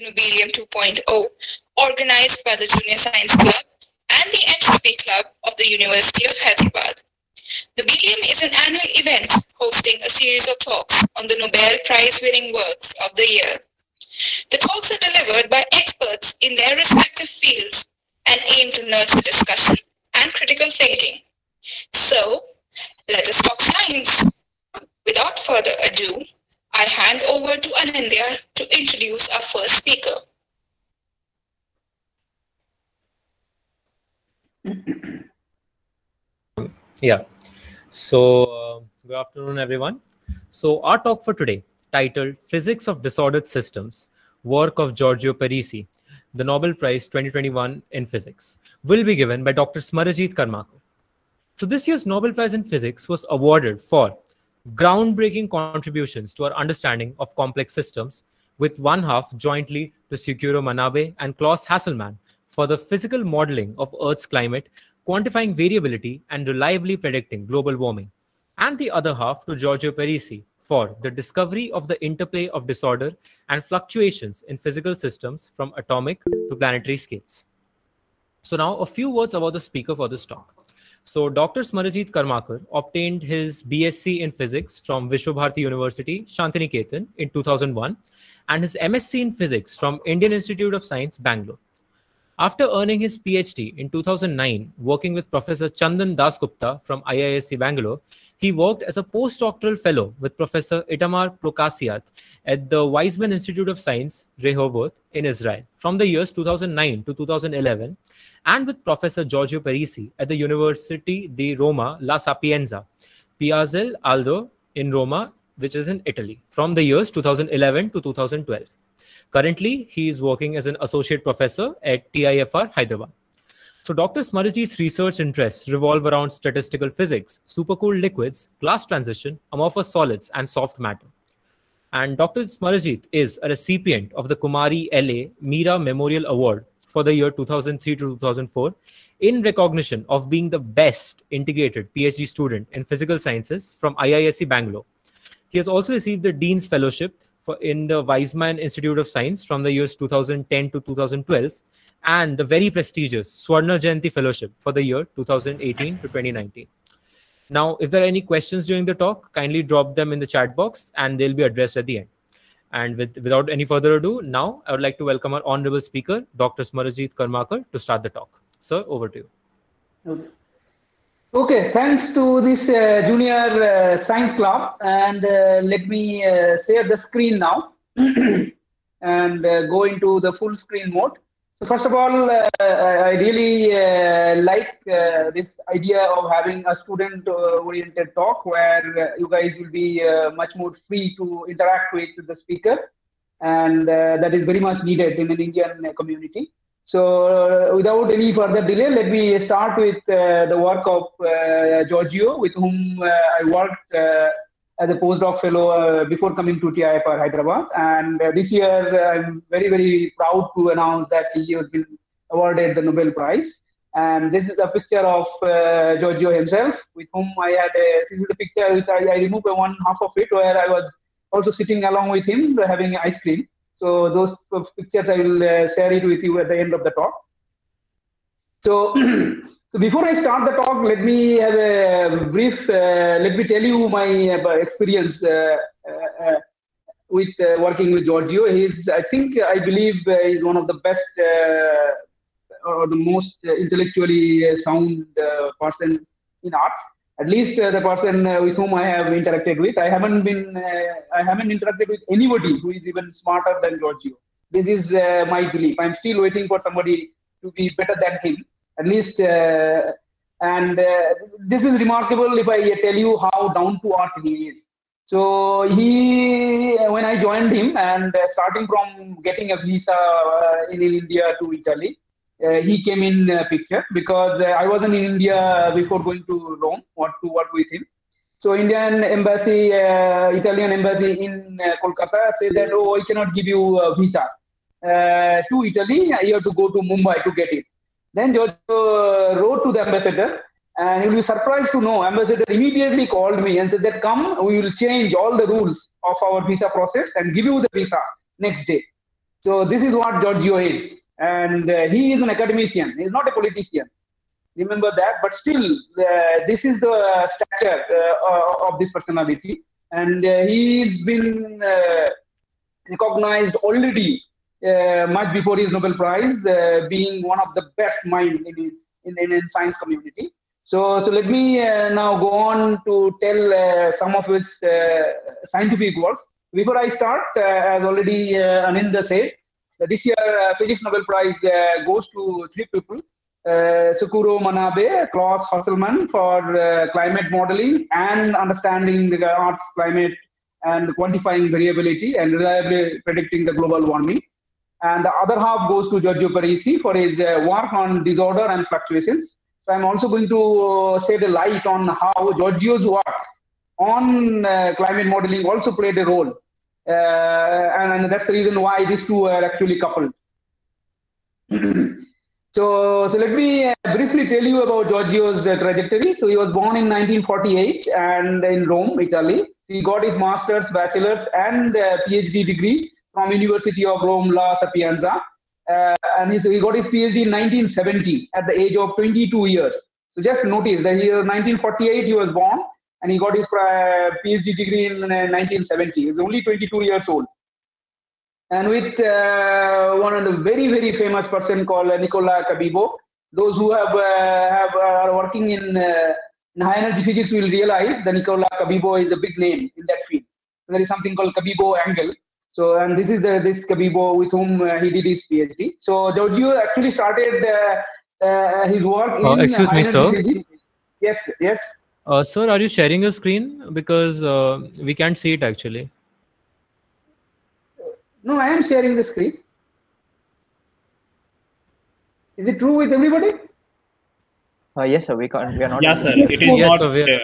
Nobelium 2.0, organized by the Junior Science Club and the Entropy Club of the University of Hyderabad. Nobelium is an annual event hosting a series of talks on the Nobel Prize winning works of the year. The talks are delivered by experts in their respective fields and aim to nurture discussion and critical thinking. So, let us talk science. Without further ado, I hand over to Anindya to introduce our first speaker. Yeah. So, uh, good afternoon, everyone. So, our talk for today, titled Physics of Disordered Systems, work of Giorgio Parisi, the Nobel Prize 2021 in Physics, will be given by Dr. Smarajit Karmakar. So, this year's Nobel Prize in Physics was awarded for groundbreaking contributions to our understanding of complex systems, with one half jointly to Syukuro Manabe and Klaus Hasselmann for the physical modeling of Earth's climate quantifying variability and reliably predicting global warming, and the other half to Giorgio Parisi for the discovery of the interplay of disorder and fluctuations in physical systems from atomic to planetary scales. So now a few words about the speaker for this talk. So Dr. Smarajit Karmakar obtained his BSc in physics from Vishwabharati University, Shantiniketan in 2001 and his MSc in physics from Indian Institute of Science, Bangalore. After earning his PhD in 2009, working with Professor Chandan Dasgupta from IISc Bangalore, he worked as a postdoctoral fellow with Professor Itamar Procaccia at the Weizmann Institute of Science, Rehovot, in Israel from the years 2009 to 2011, and with Professor Giorgio Parisi at the University di Roma La Sapienza, Piazzale Aldo in Roma, which is in Italy, from the years 2011 to 2012. Currently, he is working as an associate professor at TIFR Hyderabad. So Dr. Smarajit's research interests revolve around statistical physics, supercooled liquids, glass transition, amorphous solids, and soft matter. And Dr. Smarajit is a recipient of the Kumari LA Meera Memorial Award for the year 2003 to 2004 in recognition of being the best integrated PhD student in physical sciences from IISc Bangalore. He has also received the Dean's Fellowship for, in the Weizmann Institute of Science from the years 2010 to 2012 and the very prestigious Swarna Jayanti Fellowship for the year 2018 to 2019. Now, if there are any questions during the talk, kindly drop them in the chat box and they'll be addressed at the end. And with, without any further ado, now I would like to welcome our honorable speaker, Dr. Smarajit Karmakar, to start the talk. Sir, over to you. Okay. Okay, thanks to this uh, junior uh, science club, and uh, let me uh, share the screen now and uh, go into the full screen mode. So first of all, uh, I really like this idea of having a student-oriented talk where you guys will be much more free to interact with the speaker, and that is very much needed in an Indian community. So uh, without any further delay, let me start with uh, the work of uh, Giorgio, with whom uh, I worked uh, as a postdoc fellow uh, before coming to TIFR Hyderabad. And this year, I'm very, very proud to announce that he has been awarded the Nobel Prize. And this is a picture of Giorgio himself, with whom I had a, this is the picture which I, I removed one half of it, where I was also sitting along with him having ice cream. So those pictures I will uh, share it with you at the end of the talk. So, before I start the talk, let me have a brief, uh, let me tell you my uh, experience uh, uh, uh, with working with Giorgio. He's, I think, I believe he's one of the best or the most intellectually sound person in art at least uh, the person uh, with whom I have interacted with. I haven't been, uh, I haven't interacted with anybody who is even smarter than Giorgio. This is uh, my belief. I'm still waiting for somebody to be better than him. At least, uh, and uh, this is remarkable if I tell you how down to earth he is. So he, when I joined him, and starting from getting a visa in India to Italy, uh, he came in uh, picture because uh, I wasn't in India before going to Rome what to work with him. So Indian embassy, Italian embassy in Kolkata said that oh I cannot give you a visa to Italy. You have to go to Mumbai to get it. Then George wrote to the ambassador and you'll be surprised to know ambassador immediately called me and said that come we will change all the rules of our visa process and give you the visa next day So this is what Giorgio is, and uh, he is an academician. He is not a politician. Remember that. But still, uh, this is the stature uh, of this personality, and uh, he's been uh, recognized already uh, much before his Nobel Prize, uh, being one of the best minds in, in, in, science community. So, so let me uh, now go on to tell uh, some of his uh, scientific works. Before I start, uh, as already uh, Anindra said, this year uh, Physics Nobel Prize uh, goes to three people. Uh, Syukuro Manabe, Klaus Hasselmann for uh, climate modeling and understanding the Earth's climate and quantifying variability and reliably predicting the global warming. And the other half goes to Giorgio Parisi for his uh, work on disorder and fluctuations. So I'm also going to uh, shed a light on how Giorgio's work on uh, climate modeling also played a role. And, and that's the reason why these two are actually coupled. so, so let me uh, briefly tell you about Giorgio's uh, trajectory. So he was born in 1948 and in Rome, Italy. He got his master's, bachelor's, and uh, PhD degree from University of Rome La Sapienza. Uh, and he, got his PhD in 1970 at the age of 22 years. So just notice that he was 1948 he was born and he got his uh, PhD degree in uh, 1970. He was only 22 years old. And with uh, one of the very very famous person called uh, Nicola Cabibbo. Those who have uh, have are working in, uh, in high energy physics will realize that Nicola Cabibbo is a big name in that field. There is something called Cabibbo angle. So, and this is uh, this Cabibbo with whom uh, he did his PhD. So, Giorgio actually started uh, uh, his work in Uh, excuse me, sir. energy. Yes, yes. Uh, sir, are you sharing your screen? Because uh, we can't see it actually. No, I am sharing the screen. Is it true with everybody? Uh, yes, sir. We can't. We are not. Yes, sir. to It Yes, not sir, we are-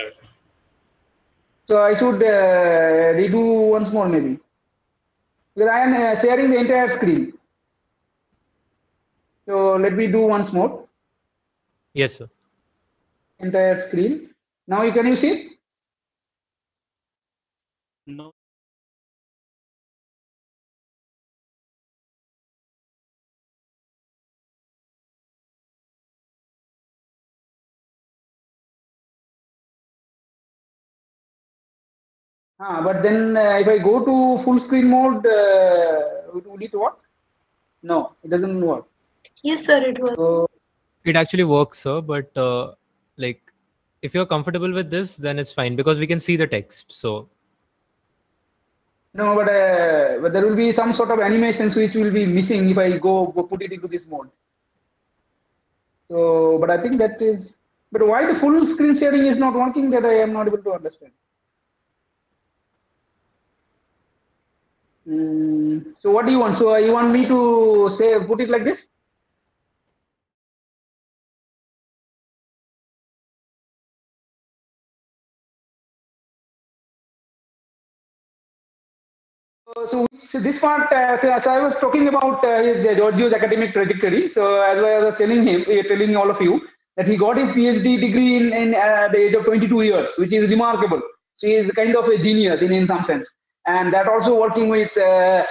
So I should uh, redo once more maybe. Because I am uh, sharing the entire screen. So let me do once more. Yes, sir. Entire screen. Now you can you see? No. Ah, but then uh, if I go to full screen mode, uh, will it work? No, it doesn't work. Yes, sir, it was. So It actually works, sir. But uh, like, if you're comfortable with this, then it's fine because we can see the text. So no, but, uh, but there will be some sort of animations which will be missing if I go, go put it into this mode. So, but I think that is. But why the full screen sharing is not working? That I am not able to understand. So what do you want? So you want me to say put it like this? So, so, so this part, uh, so, so I was talking about uh, uh, Giorgio's academic trajectory. So as I was telling him, uh, telling all of you that he got his PhD degree in, in uh, the age of 22 years, which is remarkable. So he is kind of a genius in, in some sense, and that also working with uh,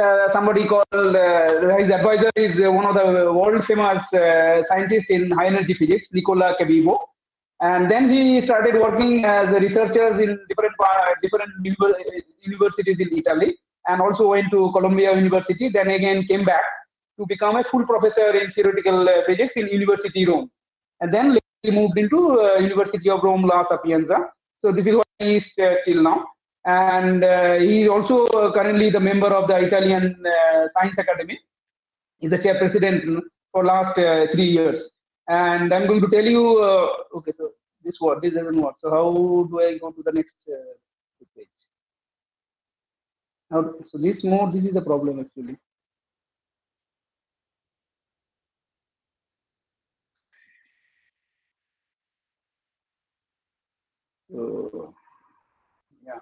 uh, somebody called uh, his advisor is uh, one of the world famous uh, scientists in high energy physics, Nicola Cabibbo. And then he started working as a researcher in different different universities in Italy, and also went to Columbia University. Then again came back to become a full professor in theoretical uh, physics in University Rome, and then he moved into University of Rome La Sapienza. So this is what he is till now, and uh, he is also uh, currently the member of the Italian uh, Science Academy. He's the chair president for last uh, three years and I'm going to tell you. Uh, okay, so this what this doesn't work. So how do I go to the next uh, page? How, so this mode, this is the problem actually. So, yeah.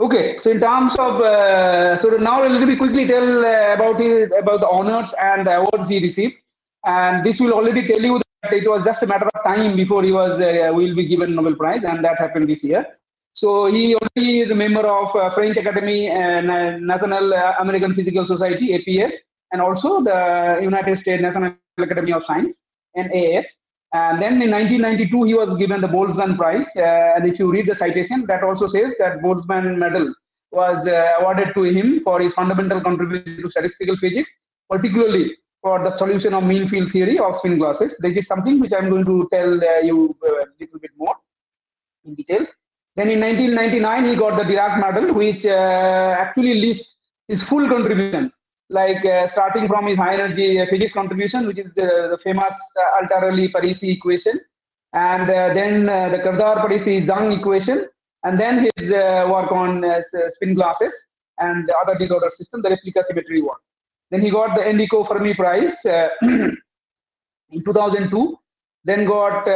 Okay, so in terms of uh, so now let me quickly tell uh, about his, about the honors and the awards he received, and this will already tell you that it was just a matter of time before he was uh, will be given Nobel Prize, and that happened this year. So he already is a member of uh, French Academy and uh, National uh, American Physical Society (APS) and also the United States National Academy of Science (NAS). And then in 1992, he was given the Boltzmann Prize. Uh, and if you read the citation, that also says that Boltzmann Medal was uh, awarded to him for his fundamental contribution to statistical physics, particularly for the solution of mean field theory of spin glasses. This is something which I'm going to tell uh, you a little bit more in details. Then in 1999, he got the Dirac medal, which uh, actually lists his full contribution, like uh, starting from his high energy uh, physics contribution, which is the, the famous uh, Altarelli-Parisi equation, and uh, then uh, the Kardar-Parisi-Zhang equation, and then his work on spin glasses and the other disorder system, the replica symmetry one. Then he got the Enrico Fermi Prize in 2002. Then got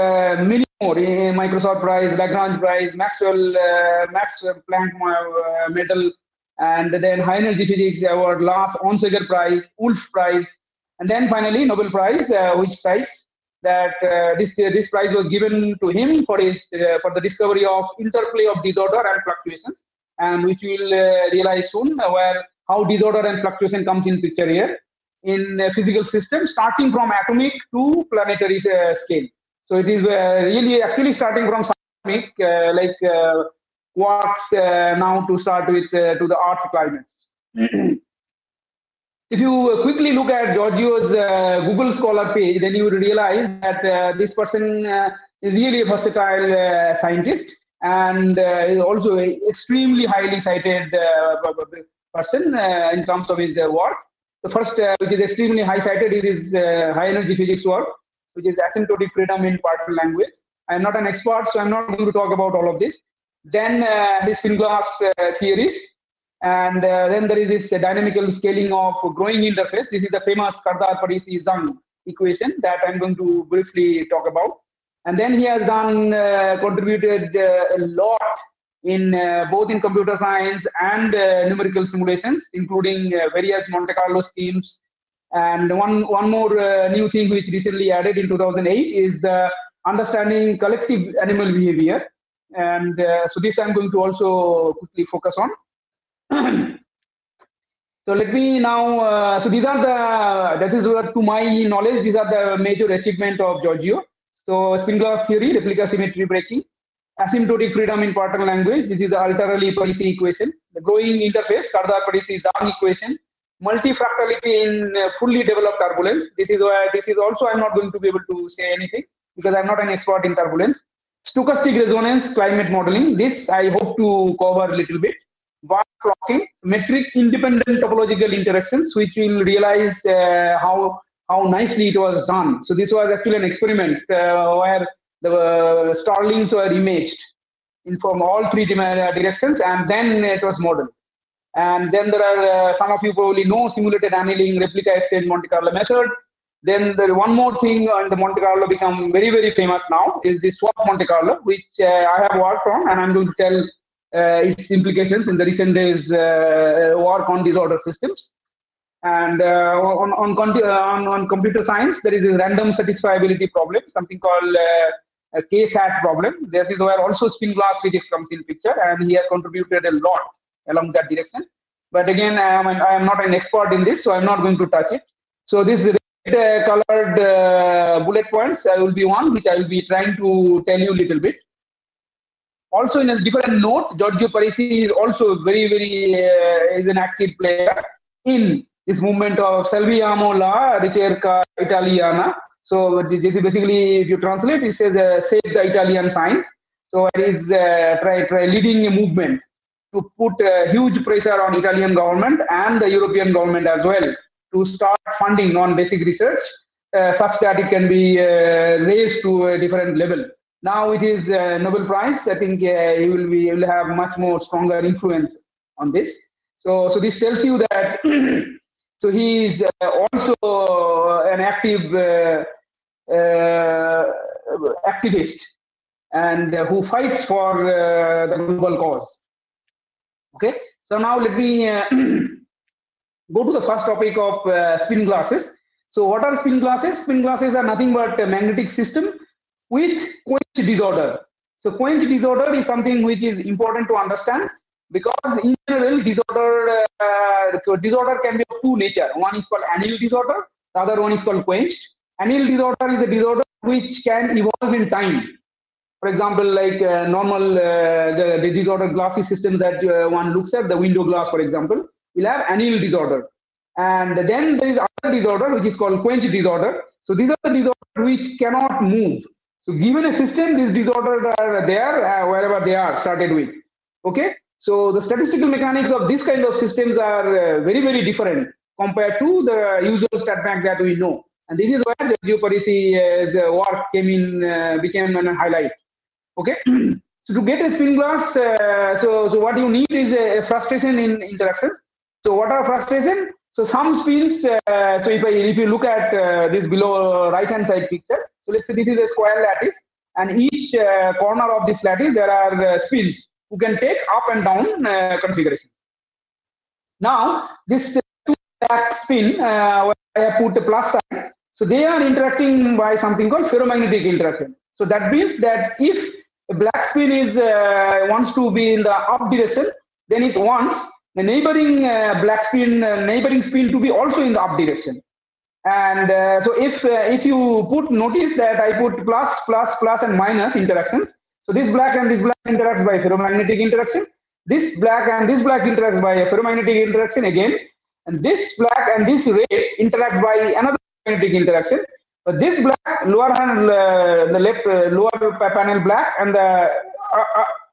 many more Microsoft Prize, Lagrange Prize, Maxwell Max Planck Medal, and then High Energy Physics Award, last Onsager Prize, Wolf Prize, and then finally Nobel Prize, uh, which cites that uh, this uh, this prize was given to him for his uh, for the discovery of interplay of disorder and fluctuations, and which we will uh, realize soon, uh, where how disorder and fluctuation comes in picture here in physical systems, starting from atomic to planetary scale. So it is really actually starting from atomic, like uh, quarks now to start with uh, to the Earth climates. if you uh, quickly look at Giorgio's uh, Google Scholar page, then you realize that this person is really a versatile scientist and uh, is also a extremely highly cited uh, person uh, in terms of his work. The first, which is extremely high cited, is his high energy physics work which is asymptotic freedom in parton language. I'm not an expert, so I'm not going to talk about all of this. Then uh, his spin glass uh, theories, and uh, then there is this dynamical scaling of growing interface. This is the famous Kardar-Parisi-Zhang equation that I'm going to briefly talk about. And then he has done uh, contributed uh, a lot in uh, both in computer science and numerical simulations, including various Monte Carlo schemes, and one, one more uh, new thing which recently added in 2008 is the understanding collective animal behavior. And uh, so this I'm going to also quickly focus on. so let me now, uh, so these are the, this is to my knowledge, these are the major achievement of Giorgio. So spin glass theory, replica symmetry breaking, asymptotic freedom in parton language, this is the Altarelli-Parisi equation, the growing interface, Kardar-Parisi-Zhang equation, multifractality in uh, fully developed turbulence. This is this is also I'm not going to be able to say anything because I'm not an expert in turbulence. Stochastic resonance, climate modeling. This I hope to cover a little bit. Bird flocking, metric independent topological interactions, which will realize uh, how how nicely it was done. So this was actually an experiment uh, where the uh, starlings were imaged in from all three directions, and then it was modeled. And then there are, uh, some of you probably know, simulated annealing replica exchange Monte Carlo method. Then there one more thing on the Monte Carlo become very, very famous now is the swap Monte Carlo, which uh, I have worked on and I'm going to tell uh, its implications in the recent days uh, work on disorder systems. And uh, on, on, on, on, computer science, there is a random satisfiability problem, something called uh, a K-SAT problem. This is where also spin glass physics comes in picture and he has contributed a lot along that direction. But again, I am, I am not an expert in this, so I'm not going to touch it. So this uh, colored uh, bullet points I will be one, which I will be trying to tell you a little bit. Also, in a different note, Giorgio Parisi is also very, very uh, is an active player in this movement of Salviamo la ricerca italiana. So basically, if you translate, it says uh, save the Italian science. So it is uh, try, try leading a movement to put huge pressure on Italian government and the European government as well to start funding on basic research uh, such that it can be uh, raised to a different level. Now it is Nobel Prize. I think uh, he will be he will have much more stronger influence on this. So so this tells you that so he is uh, also an active activist and who fights for the global cause. Okay, so now let me go to the first topic of uh, spin glasses. So what are spin glasses? Spin glasses are nothing but a magnetic system with quench disorder. So quench disorder is something which is important to understand because in general disorder uh, disorder can be of two nature. One is called anneal disorder, the other one is called quenched. Anneal disorder is a disorder which can evolve in time. For example, like uh, normal uh, the, the, disorder glasses system that uh, one looks at, the window glass, for example, will have anneal disorder. And then there is other disorder which is called quench disorder. So these are the disorders which cannot move. So given a system, these disorders are there uh, wherever they are started with. Okay. So the statistical mechanics of this kind of systems are uh, very, very different compared to the usual StatMech that we know. And this is where the Parisi's uh, work came in, uh, became a highlight. Okay. so to get a spin glass, uh, so, so what you need is a frustration in interactions. So what are frustration? So some spins, uh, so if, I, if you look at uh, this below right hand side picture, so let's say this is a square lattice and each uh, corner of this lattice there are spins who can take up and down configuration. Now this two spin, I have put the plus sign, so they are interacting by something called ferromagnetic interaction. So that means that if a black spin is uh, wants to be in the up direction, then it wants the neighboring uh, black spin, uh, neighboring spin to be also in the up direction. And uh, so if uh, if you put notice that I put plus, plus, plus and minus interactions. So this black and this black interacts by ferromagnetic interaction. This black and this black interacts by a ferromagnetic interaction again. And this black and this red interacts by another magnetic interaction. But this black lower hand, uh, the left uh, lower panel black, and the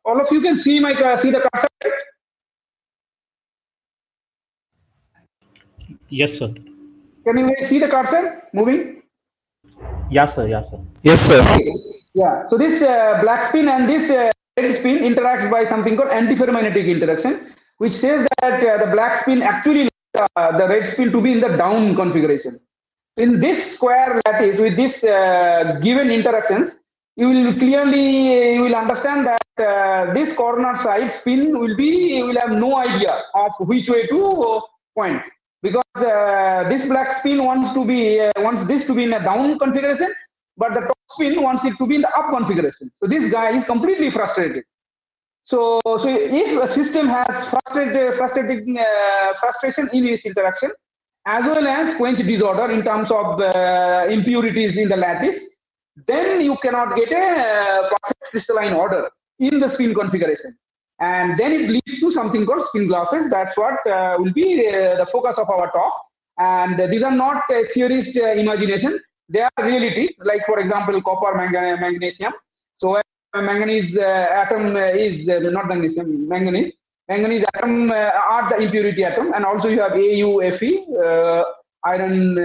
all of you can see my see the cursor. Yes, sir. Can you see the cursor moving? Yes, sir. Yes, sir. Yes, sir. Okay. Yeah. So this uh, black spin and this uh, red spin interacts by something called antiferromagnetic interaction, which says that uh, the black spin actually uh, the red spin to be in the down configuration. In this square lattice with this uh, given interactions, you will clearly you will understand that uh, this corner side spin will be you will have no idea of which way to point because uh, this black spin wants to be uh, wants this to be in a down configuration but the top spin wants it to be in the up configuration. So this guy is completely frustrated. So so if a system has frustrated frustrating uh, frustration in its interaction as well as quench disorder in terms of uh, impurities in the lattice then you cannot get a uh, perfect crystalline order in the spin configuration and then it leads to something called spin glasses. That's what uh, will be uh, the focus of our talk. And uh, these are not theorist imagination. They are reality. Like for example, copper, magnesium. So manganese atom is not magnesium, manganese. Manganese atom are the impurity atom, and also you have AU, Fe, iron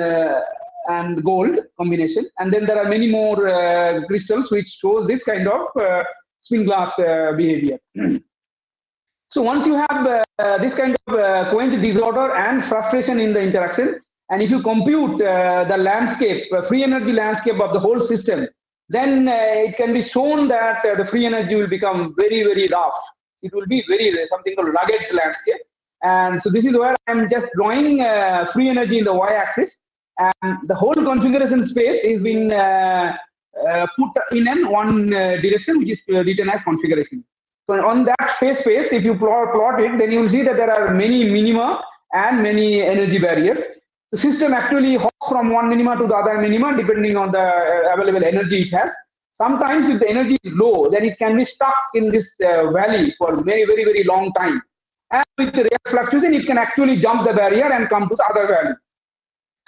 and gold combination. And then there are many more uh, crystals which shows this kind of uh, spin glass uh, behavior. So once you have uh, this kind of uh, disorder and frustration in the interaction, and if you compute uh, the landscape, uh, free energy landscape of the whole system, then uh, it can be shown that uh, the free energy will become very, very rough. It will be very something called rugged landscape. And so this is where I'm just drawing free energy in the y-axis, and the whole configuration space is being put in an one direction, which is written as configuration. So on that phase space, if you plot, plot it, then you will see that there are many minima and many energy barriers. The system actually hops from one minima to the other minima depending on the uh, available energy it has. Sometimes if the energy is low, then it can be stuck in this uh, valley for very, very, very long time. And with the rate fluctuation, it can actually jump the barrier and come to the other valley.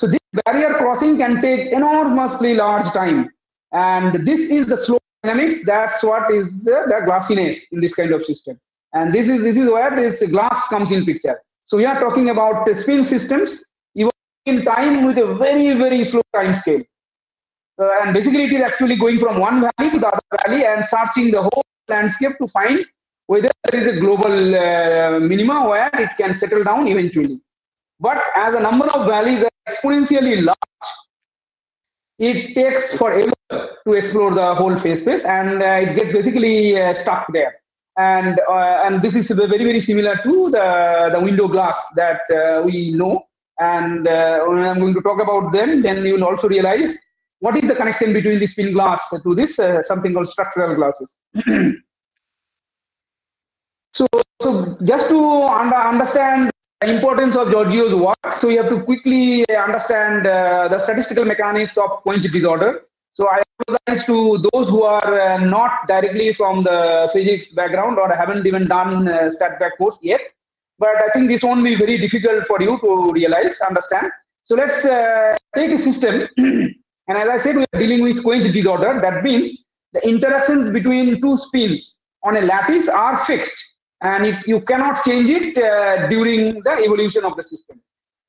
So this barrier crossing can take enormously large time. And this is the slow dynamics, that's what is the, the glassiness in this kind of system. And this is this is where this glass comes in picture. So we are talking about the spin systems evolving in time with a very, very slow time scale. Uh, and basically it is actually going from one valley to the other valley and searching the whole landscape to find whether there is a global uh, minima where it can settle down eventually. But as the number of valleys are exponentially large, it takes forever to explore the whole phase space and uh, it gets basically uh, stuck there and uh, and this is very very similar to the the window glass that uh, we know and uh, when i'm going to talk about them then you will also realize what is the connection between the spin glass to this uh, something called structural glasses. so, so just to under, understand the importance of Giorgio's work, so you have to quickly understand the statistical mechanics of quench disorder. So I apologize to those who are uh, not directly from the physics background or haven't even done uh, stat mech course yet. But I think this won't be very difficult for you to realize, understand. So let's uh, take a system. and as I said, we are dealing with quench disorder. That means the interactions between two spins on a lattice are fixed and it, you cannot change it uh, during the evolution of the system.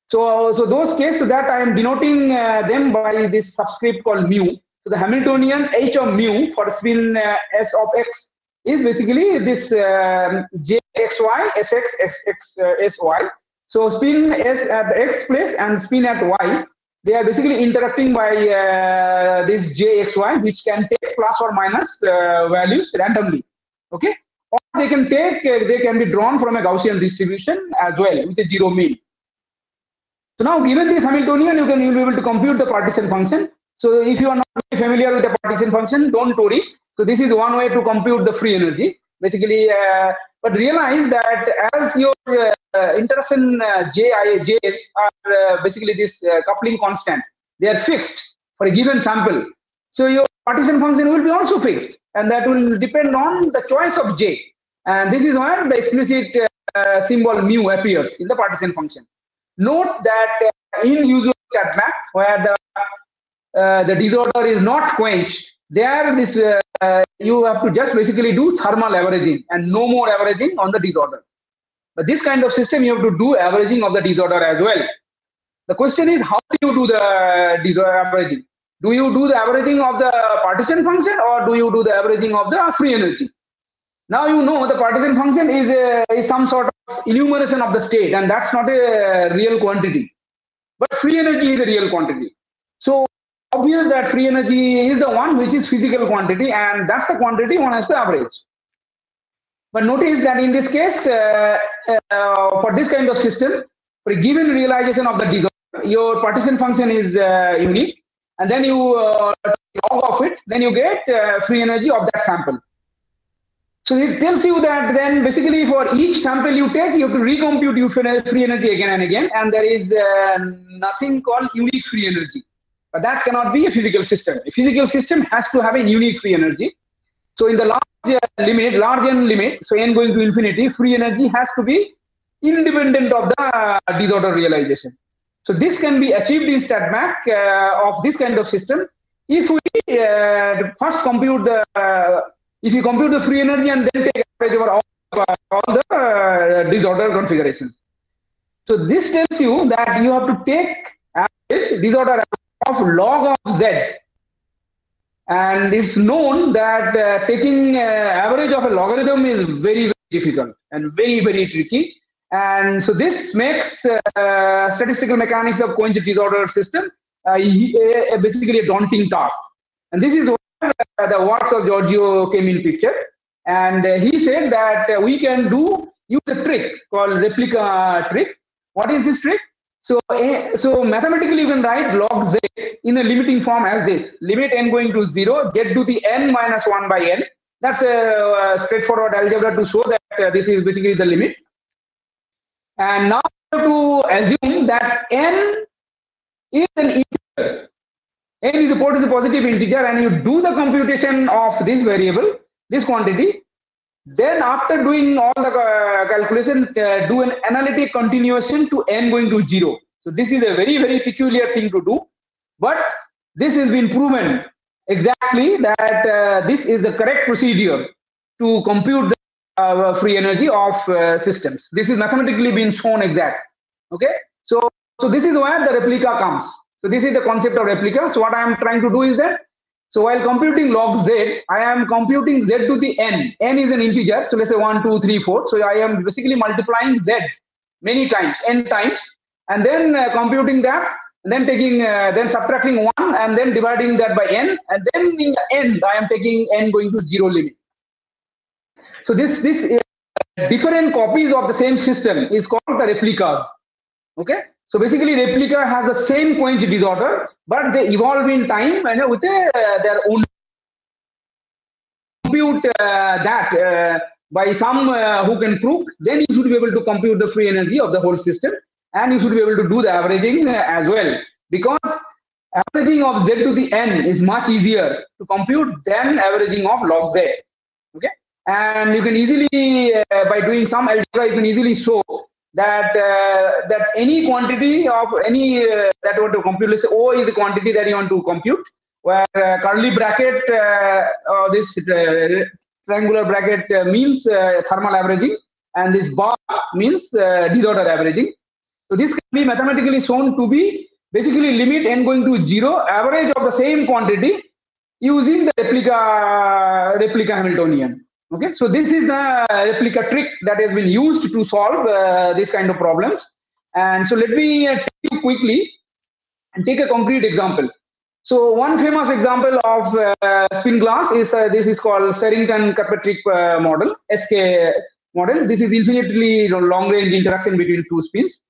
So, so those cases that I am denoting uh, them by this subscript called mu. So the Hamiltonian h of mu for spin uh, s of x is basically this um, jxy sx x, x, uh, sy. So spin s at the x place and spin at y, they are basically interacting by uh, this jxy, which can take plus or minus uh, values randomly. Okay, or they can take uh, they can be drawn from a Gaussian distribution as well with a zero mean. So now given this Hamiltonian, you can you'll be able to compute the partition function. So if you are not familiar with the partition function, don't worry. So this is one way to compute the free energy. Basically, uh, but realize that as your uh, interaction uh, Ji, J's are uh, basically this uh, coupling constant, they are fixed for a given sample. So your partition function will be also fixed, and that will depend on the choice of J. And this is where the explicit uh, symbol mu appears in the partition function. Note that uh, in usual stat mech, where the uh, the disorder is not quenched, there this uh, you have to just basically do thermal averaging and no more averaging on the disorder. But this kind of system, you have to do averaging of the disorder as well. The question is, how do you do the disorder averaging? Do you do the averaging of the partition function or do you do the averaging of the free energy? Now you know the partition function is, a, is some sort of enumeration of the state and that's not a real quantity. But free energy is a real quantity. So obvious that free energy is the one which is physical quantity and that's the quantity one has to average. But notice that in this case, uh, uh, for this kind of system, for a given realization of the disorder, your partition function is uh, unique and then you uh, log of it, then you get uh, free energy of that sample. So it tells you that then basically for each sample you take, you have to recompute your free energy again and again, and there is uh, nothing called unique free energy. But that cannot be a physical system. A physical system has to have a unique free energy. So in the large limit, large n limit, so n going to infinity, free energy has to be independent of the disorder realization. So this can be achieved in stat mech uh, of this kind of system if we uh, first compute the uh, if you compute the free energy and then take average over all, uh, all the uh, disorder configurations. So this tells you that you have to take average disorder of log of z. And it's known that uh, taking uh, average of a logarithm is very, very difficult and very, very tricky. And so this makes uh, statistical mechanics of quench disorder system uh, basically a daunting task. And this is where uh, the works of Giorgio came in picture. And uh, he said that we can do use a trick called replica trick. What is this trick? So, uh, so mathematically you can write log z in a limiting form as this. Limit n going to 0, get to the n minus 1 by n. That's a, a straightforward algebra to show that uh, this is basically the limit. And now to assume that n is an integer. n is a positive integer and you do the computation of this variable, this quantity, then after doing all the uh, calculation, uh, do an analytic continuation to n going to 0. So this is a very, very peculiar thing to do. But this has been proven exactly that uh, this is the correct procedure to compute the uh, free energy of uh, systems. This is mathematically been shown exact. Okay. So, so this is where the replica comes. So this is the concept of replica. So what I am trying to do is that so while computing log z, I am computing z to the n. n is an integer, so let's say 1, 2, 3, 4. So I am basically multiplying z many times, n times, and then uh, computing that, then taking, uh, then subtracting 1, and then dividing that by n, and then in the end, I am taking n going to 0 limit. So this, this uh, different copies of the same system is called the replicas. Okay, So basically, replica has the same coincidence disorder, but they evolve in time and with uh, their own compute uh, that uh, by some who can prove, then you should be able to compute the free energy of the whole system, and you should be able to do the averaging as well. Because averaging of z to the n is much easier to compute than averaging of log z. Okay, and you can easily uh, by doing some algebra, you can easily show that uh, that any quantity of any uh, that you want to compute, let's say O is the quantity that you want to compute, where uh, curly bracket uh, this uh, triangular bracket uh, means thermal averaging, and this bar means disorder averaging. So this can be mathematically shown to be basically limit n going to zero average of the same quantity using the replica replica Hamiltonian. Okay, so this is the replica trick that has been used to solve uh, this kind of problems. And so let me uh, take you quickly and take a concrete example. So one famous example of uh, spin glass is uh, this is called Sherrington-Kirkpatrick uh, model, SK model. This is infinitely long-range interaction between two spins.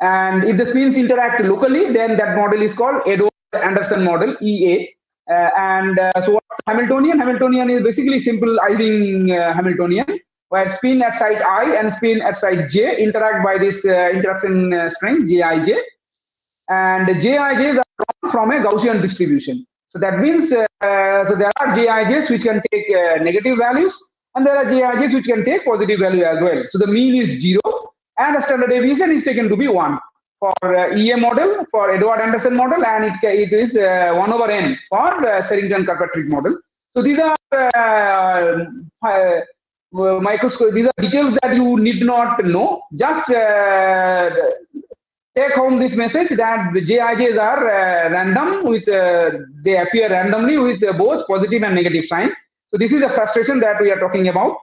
And if the spins interact locally, then that model is called Edwards-Anderson model, EA. Uh, and uh, so what's Hamiltonian? Hamiltonian is basically simple Ising uh, Hamiltonian, where spin at site i and spin at site j interact by this interaction string jij, and the jij's are drawn from a Gaussian distribution. So that means uh, so there are jij's which can take uh, negative values, and there are jij's which can take positive value as well. So the mean is zero, and the standard deviation is taken to be one for uh, EA model, for Edward Anderson model, and it, it is uh, 1 over n for uh, Sherrington-Kirkpatrick model. So these are uh, uh, microscope. These are details that you need not know. Just uh, take home this message that the JIJs are random with they appear randomly with both positive and negative sign. So this is the frustration that we are talking about,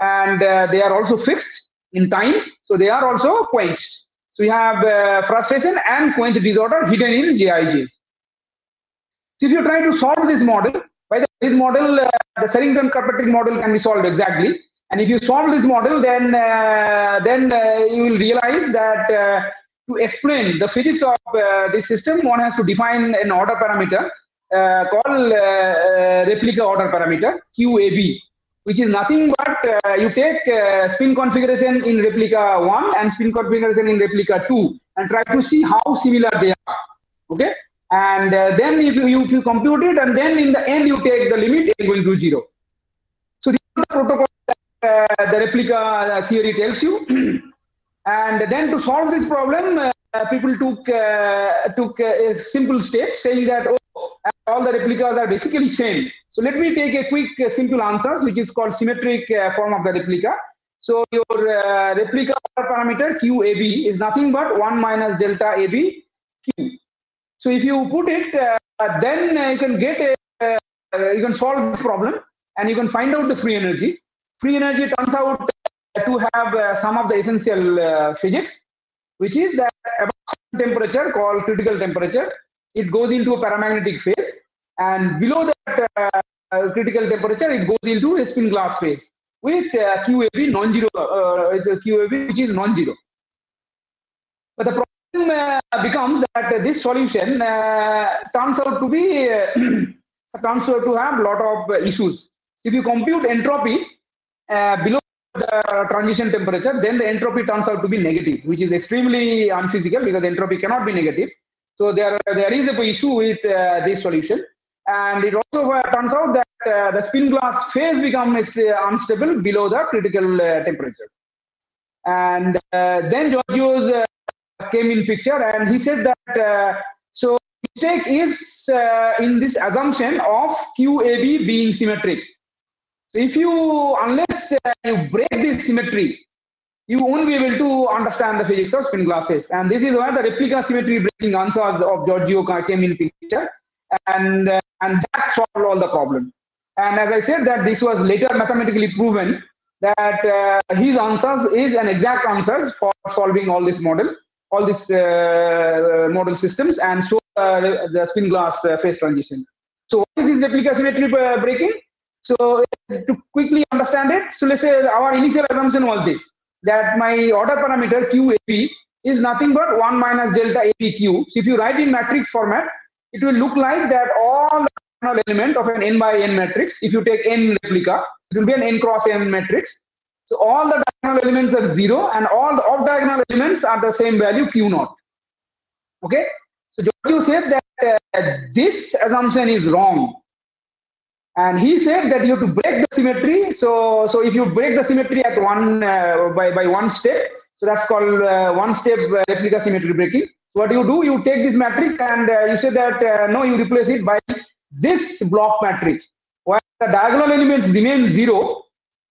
and they are also fixed in time. So they are also quenched. So we have uh, frustration and quench disorder hidden in GIGs. So if you try to solve this model, by the, this model, uh, the Sherrington-Kirkpatrick model can be solved exactly. And if you solve this model, then uh, then uh, you will realize that uh, to explain the physics of uh, this system, one has to define an order parameter called replica order parameter QAB which is nothing but uh, you take uh, spin configuration in replica 1 and spin configuration in replica 2 and try to see how similar they are okay? And uh, then if you, if you compute it and then in the end you take the limit n going to 0 so this is the protocol that uh, the replica theory tells you. And then to solve this problem uh, people took uh, took a simple step saying that oh, all the replicas are basically same so let me take a quick uh, simple ansatz, which is called symmetric uh, form of the replica. So your uh, replica parameter QAB is nothing but 1 minus delta AB Q. So if you put it, uh, then uh, you can get a, uh, you can solve this problem and you can find out the free energy. Free energy turns out to have some of the essential physics, which is that temperature called critical temperature. It goes into a paramagnetic phase and below uh, critical temperature, it goes into a spin glass phase with uh, QAB non-zero, uh, QAB which is non-zero. But the problem uh, becomes that this solution uh, turns out to be turns out to have a lot of issues. If you compute entropy uh, below the transition temperature, then the entropy turns out to be negative, which is extremely unphysical because entropy cannot be negative. So there, there is a issue with this solution. And it also uh, turns out that uh, the spin glass phase becomes unstable below the critical uh, temperature. And then Georgios came in picture and he said that so mistake is uh, in this assumption of QAB being symmetric. So if you, unless uh, you break this symmetry, you won't be able to understand the physics of spin glass phase. And this is where the replica symmetry breaking ansatz of Giorgio came in picture and uh, and that solved all the problems. And as I said, that this was later mathematically proven that uh, his ansatz is an exact ansatz for solving all this model, all these uh, model systems, and so uh, the, spin glass uh, phase transition. So what is this replica symmetry uh, breaking? So to quickly understand it, so let's say our initial assumption was this, that my order parameter QAB is nothing but 1 minus delta AP cube. So if you write in matrix format, it will look like that all the element of an n by n matrix, if you take n replica, it will be an n cross n matrix. So all the diagonal elements are zero and all the off diagonal elements are the same value q naught. Okay. So Giorgio said that uh, this assumption is wrong. And he said that you have to break the symmetry. So, so if you break the symmetry at one uh, by, by one step, so that's called uh, one step uh, replica symmetry breaking. What you do, you take this matrix and uh, you say that uh, no, you replace it by this block matrix, where the diagonal elements remain zero,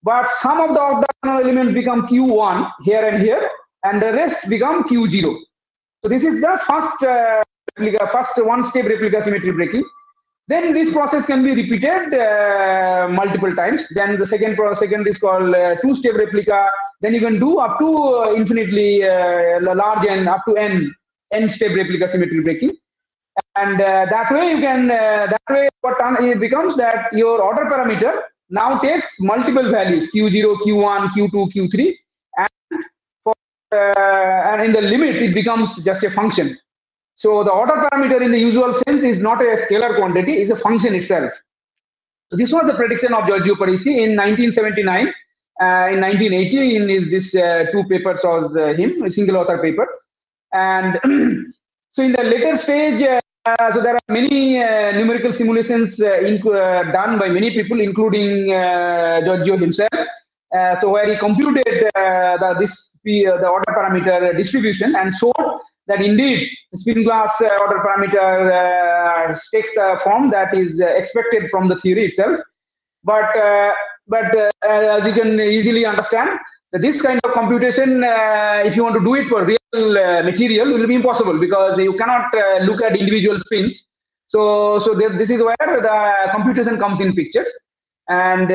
but some of the diagonal elements become Q1 here and here, and the rest become Q0. So this is the first uh, replica, first one-step replica symmetry breaking. Then this process can be repeated uh, multiple times. Then the second process, second is called uh, two-step replica. Then you can do up to uh, infinitely uh, large n, up to n, n-step replica symmetry breaking. And uh, that way you can, uh, that way what it becomes that your order parameter now takes multiple values, Q0, Q1, Q2, Q3. And, for, and in the limit, it becomes just a function. So the order parameter in the usual sense is not a scalar quantity, it's a function itself. This was the prediction of Giorgio Parisi in 1979. Uh, in 1980, in his, this uh, two papers of uh, him, a single author paper. And so in the later stage, uh, so there are many uh, numerical simulations uh, done by many people, including Giorgio himself. so where he computed the, this the order parameter distribution and showed that indeed the spin glass uh, order parameter uh, takes the form that is uh, expected from the theory itself. But but as you can easily understand, this kind of computation, uh, if you want to do it for real uh, material, will be impossible because you cannot uh, look at individual spins. So so this is where the computation comes in pictures. And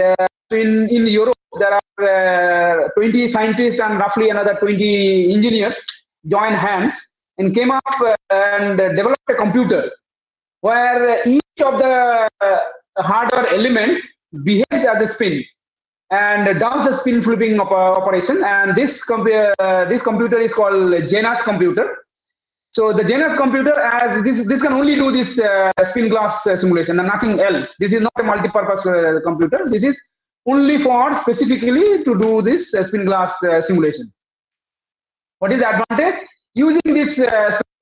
in in Europe, there are 20 scientists and roughly another 20 engineers join hands and came up and developed a computer where each of the hardware element behaves as a spin and does the spin flipping op operation. And this, com uh, this computer is called Janus computer. So the Janus computer, as this, this can only do this uh, spin glass uh, simulation and nothing else. This is not a multi-purpose uh, computer. This is only for specifically to do this uh, spin glass uh, simulation. What is the advantage? Using this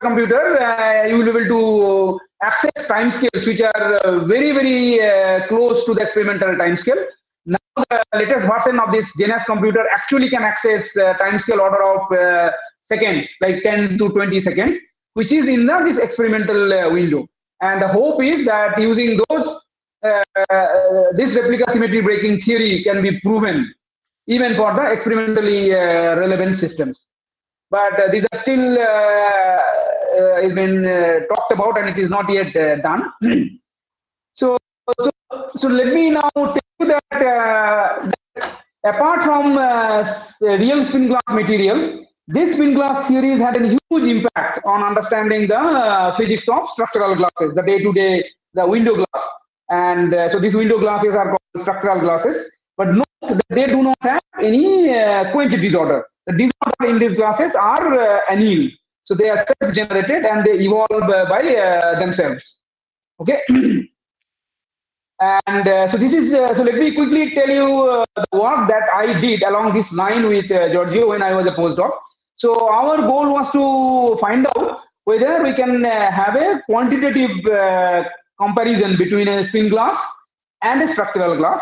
computer, you will be able to access timescales which are very, very close to the experimental timescale. Now, the latest version of this Janus computer actually can access uh, timescale order of uh, seconds, like 10 to 20 seconds, which is in the, this experimental window. And the hope is that using those, this replica symmetry breaking theory can be proven even for the experimentally relevant systems but uh, these are still uh, uh, been talked about and it is not yet done. so, so, so let me now tell you that, that apart from real spin glass materials, this spin glass theory had a huge impact on understanding the uh, physics of structural glasses, the day-to-day, -day, the window glass. And uh, so these window glasses are called structural glasses, but note that they do not have any uh, quench disorder. The disorder in these glasses are uh, annealed. So they are self-generated and they evolve uh, by uh, themselves. Okay. and uh, so this is, uh, so let me quickly tell you uh, the work that I did along this line with Giorgio when I was a postdoc. So our goal was to find out whether we can have a quantitative comparison between a spin glass and a structural glass.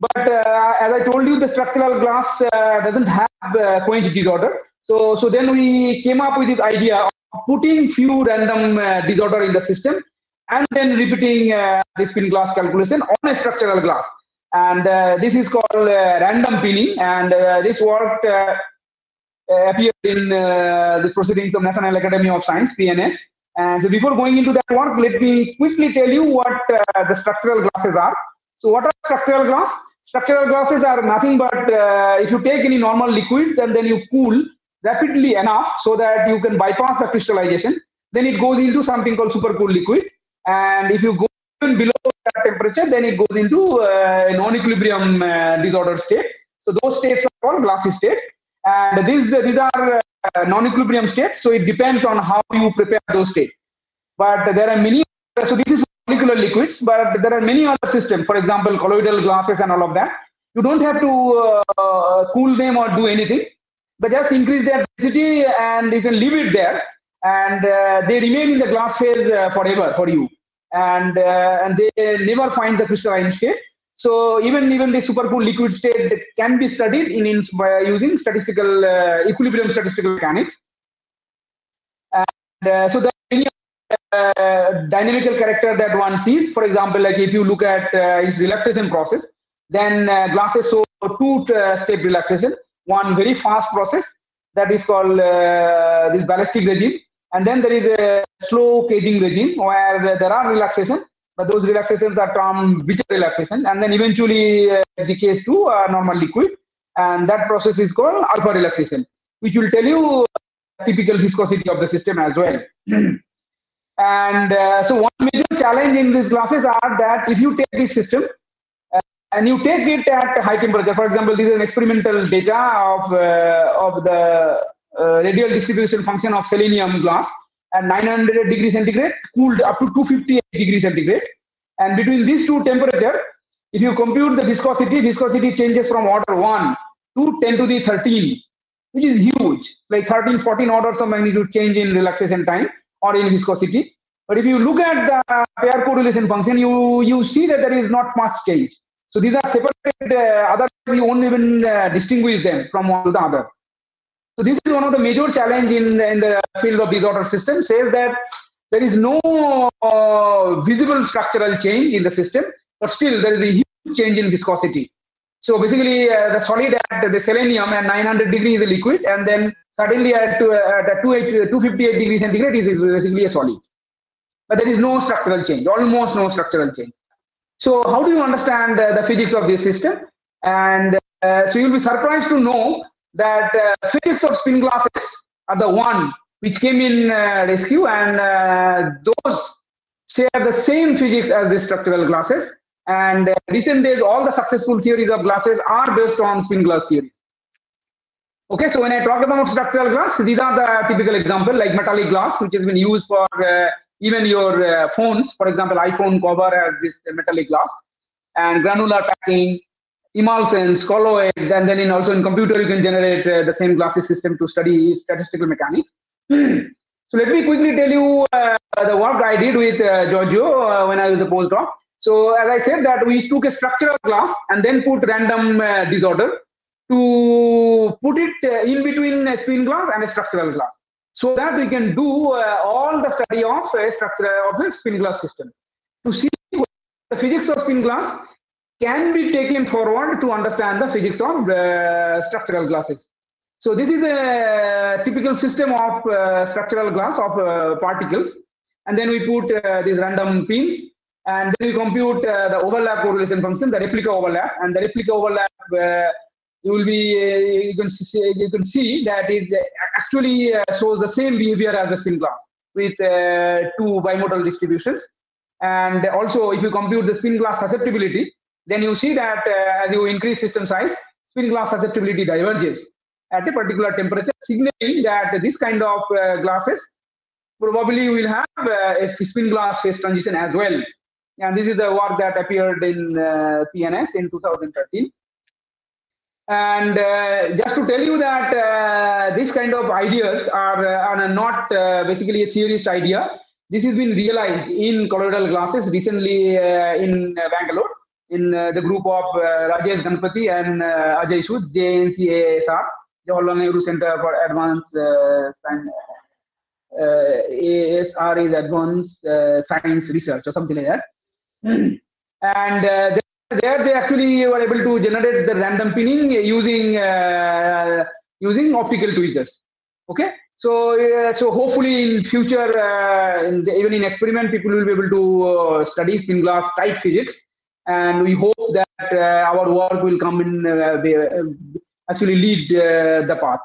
But uh, as I told you, the structural glass uh, doesn't have uh, quench disorder. So, so then we came up with this idea of putting few random uh, disorder in the system and then repeating uh, the spin glass calculation on a structural glass. And uh, this is called uh, random pinning. And this work appeared in the proceedings of National Academy of Science, PNAS. And so before going into that work, let me quickly tell you what the structural glasses are. So what are structural glass? Structural glasses are nothing but uh, if you take any normal liquids and then you cool rapidly enough so that you can bypass the crystallization, then it goes into something called supercooled liquid. And if you go even below that temperature, then it goes into uh, non-equilibrium uh, disordered state. So those states are called glassy state. And these, these are uh, non-equilibrium states. So it depends on how you prepare those states. But there are many, so this is molecular liquids, but there are many other systems. For example, colloidal glasses and all of that. You don't have to uh, cool them or do anything, but just increase their density and you can leave it there. And uh, they remain in the glass phase uh, forever for you. And, uh, and they never find the crystalline state. So even even the supercooled liquid state can be studied in, in by using statistical uh, equilibrium statistical mechanics. And uh, so the uh, dynamical character that one sees. For example, like if you look at uh, its relaxation process, then uh, glasses show two step relaxation. One very fast process that is called this ballistic regime, and then there is a slow caging regime where there are relaxation but those relaxations are termed Witcher relaxation, and then eventually uh, decays to a normal liquid, and that process is called alpha relaxation, which will tell you typical viscosity of the system as well. and uh, so one major challenge in these glasses are that if you take this system uh, and you take it at high temperature, for example, this is an experimental data of, uh, of the uh, radial distribution function of selenium glass at 900 degrees centigrade, cooled up to 258 degrees centigrade. And between these two temperature, if you compute the viscosity, viscosity changes from order 1 to 10 to the 13, which is huge, like 13, 14 orders of magnitude change in relaxation time or in viscosity. But if you look at the pair correlation function, you, you see that there is not much change. So these are separated, uh, otherwise you won't even uh, distinguish them from one to the other. So this is one of the major challenge in, in the field of disorder system, says that there is no uh, visible structural change in the system, but still there is a huge change in viscosity. So basically, uh, the solid at the selenium at 900 degrees is a liquid, and then suddenly at, uh, at 258 degrees centigrade is, is basically a solid. But there is no structural change, almost no structural change. So how do you understand uh, the physics of this system? And uh, so you'll be surprised to know that uh, of spin glasses are the one which came in uh, rescue and uh, those share the same physics as the structural glasses. And uh, recent days all the successful theories of glasses are based on spin glass theories okay so when i talk about structural glass these are the typical example like metallic glass which has been used for uh, even your uh, phones. For example iphone cover has this metallic glass. And granular packing emulsions, colloids, and then in also in computer you can generate uh, the same glasses system to study statistical mechanics. so let me quickly tell you uh, the work I did with uh, Giorgio uh, when I was a postdoc. So as I said that we took a structural glass and then put random uh, disorder to put it uh, in between a spin glass and a structural glass so that we can do all the study of a structure of a spin glass system to see the physics of spin glass can be taken forward to understand the physics of the structural glasses. So this is a typical system of uh, structural glass of uh, particles. And then we put uh, these random pins and then we compute uh, the overlap correlation function, the replica overlap. And the replica overlap, uh, you will be, uh, you, can see, you can see that it actually shows the same behavior as the spin glass with two bimodal distributions. And also, if you compute the spin glass susceptibility, then you see that uh, as you increase system size, spin glass susceptibility diverges at a particular temperature, signaling that this kind of uh, glasses probably will have uh, a spin glass phase transition as well. And this is the work that appeared in PNAS in 2013. And uh, just to tell you that uh, this kind of ideas are, uh, are not basically a theorist idea. This has been realized in colloidal glasses recently in Bangalore in uh, the group of uh, Rajesh Ganapathy and uh, Ajay Sood, JNCASR, Jawaharlal Nehru Center for Advanced Science. ASR is Advanced Science Research or something like that. and there they actually were able to generate the random pinning using uh, using optical tweezers okay so uh, so hopefully in future uh, in the, even in experiment people will be able to study spin glass type physics and we hope that uh, our work will come in uh, uh, actually lead the path.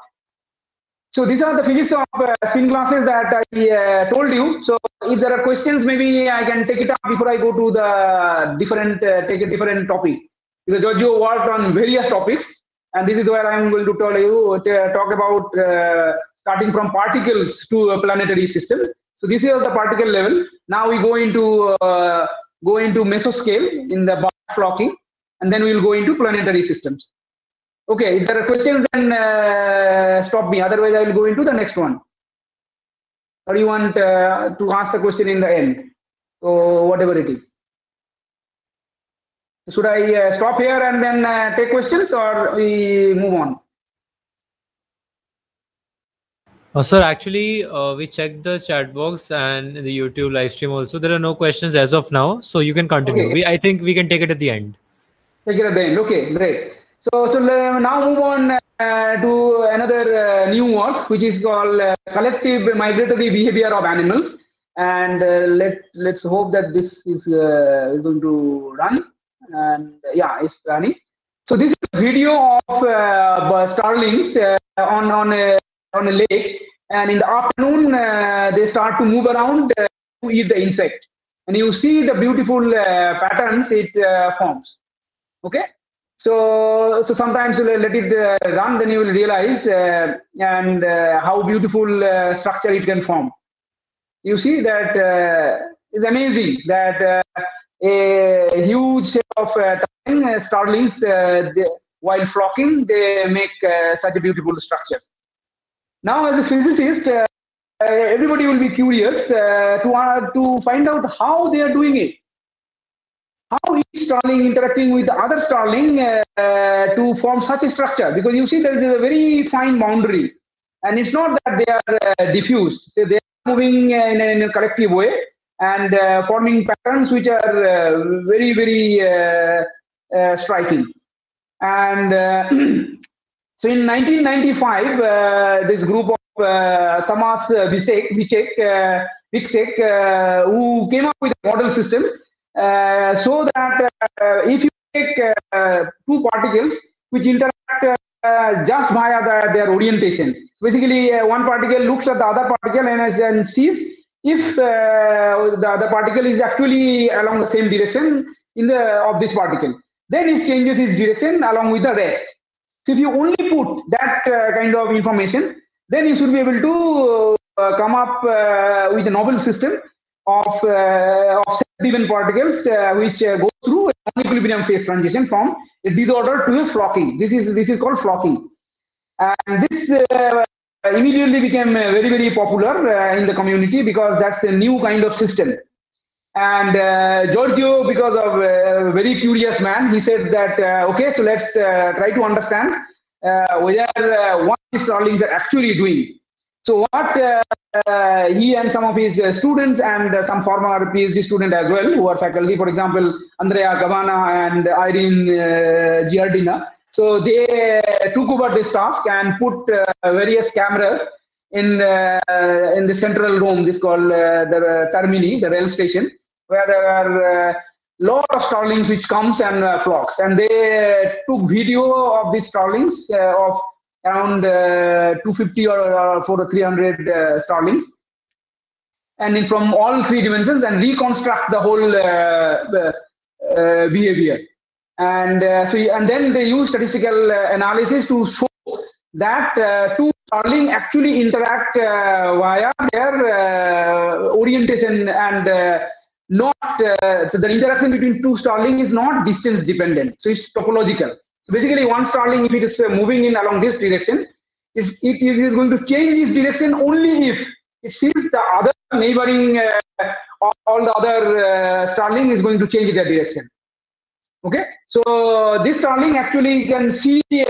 So these are the physics of uh, spin glasses that I uh, told you. So if there are questions, maybe I can take it up before I go to the different, uh, take a different topic. Because Giorgio worked on various topics, and this is where I'm going to tell you, talk about starting from particles to a planetary system. So this is the particle level. Now we go into uh, go into mesoscale in the flocking, and then we'll go into planetary systems. Okay, if there are questions, then uh, stop me. Otherwise, I will go into the next one. Or you want uh, to ask the question in the end? So whatever it is. Should I uh, stop here and then uh, take questions, or we move on? Uh, sir, actually, uh, we checked the chat box and the YouTube live stream also. There are no questions as of now, so you can continue. Okay. We, I think we can take it at the end. Take it at the end. Okay, great. So, so now move on uh, to another uh, new work, which is called uh, collective migratory behavior of animals. And uh, let let's hope that this is, uh, going to run. And yeah, it's running. So this is a video of uh, starlings uh, on on a on a lake, and in the afternoon uh, they start to move around uh, to eat the insect, and you see the beautiful uh, patterns it uh, forms. Okay, so so sometimes you let it uh, run, then you will realize and how beautiful structure it can form. You see that is amazing that a huge set of starlings they, while flocking they make uh, such a beautiful structures. Now, as a physicist, uh, uh, everybody will be curious uh, to uh, to find out how they are doing it. How each starling interacting with the other starling uh, uh, to form such a structure? Because you see, there is a very fine boundary, and it's not that they are diffused. So they are moving in, a, in a collective way and forming patterns which are very, very striking. And so in 1995, uh, this group of uh, Thomas uh, Vicsek, Vicsek, uh, who came up with a model system so that if you take two particles which interact uh, just via the, their orientation, basically uh, one particle looks at the other particle and, and sees if uh, the, the particle is actually along the same direction in the of this particle. Then it changes its direction along with the rest. So if you only put that uh, kind of information, then you should be able to uh, come up uh, with a novel system of, uh, of given particles uh, which uh, go through a non-equilibrium phase transition from a disorder to a flocking. This is this is called flocking, and this immediately became very very popular in the community because that's a new kind of system. And uh, Giorgio, because of uh, a very curious man, he said that uh, okay, so let's uh, try to understand uh, uh, what these starlings are actually doing. So what uh, uh, he and some of his uh, students and uh, some former PhD student as well, who are faculty, for example, Andrea Cavagna and Irene uh, Giardina. So they took over this task and put uh, various cameras in uh, in the central room. This called uh, the Termini, the rail station, where there are uh, lot of starlings which comes and uh, flocks, and they took video of these starlings uh, of around uh, 250 or, or 4 or 300 uh, starlings and from all three dimensions and reconstruct the whole uh, behavior. And uh, so and then they use statistical analysis to show that uh, two starling actually interact via their orientation and not uh, so the interaction between two starling is not distance dependent. So it's topological. So basically one starling if it is uh, moving in along this direction is it, it is going to change its direction only if it sees the other neighboring uh, all, the other uh, starling is going to change their direction. Okay? So this starling actually can see uh,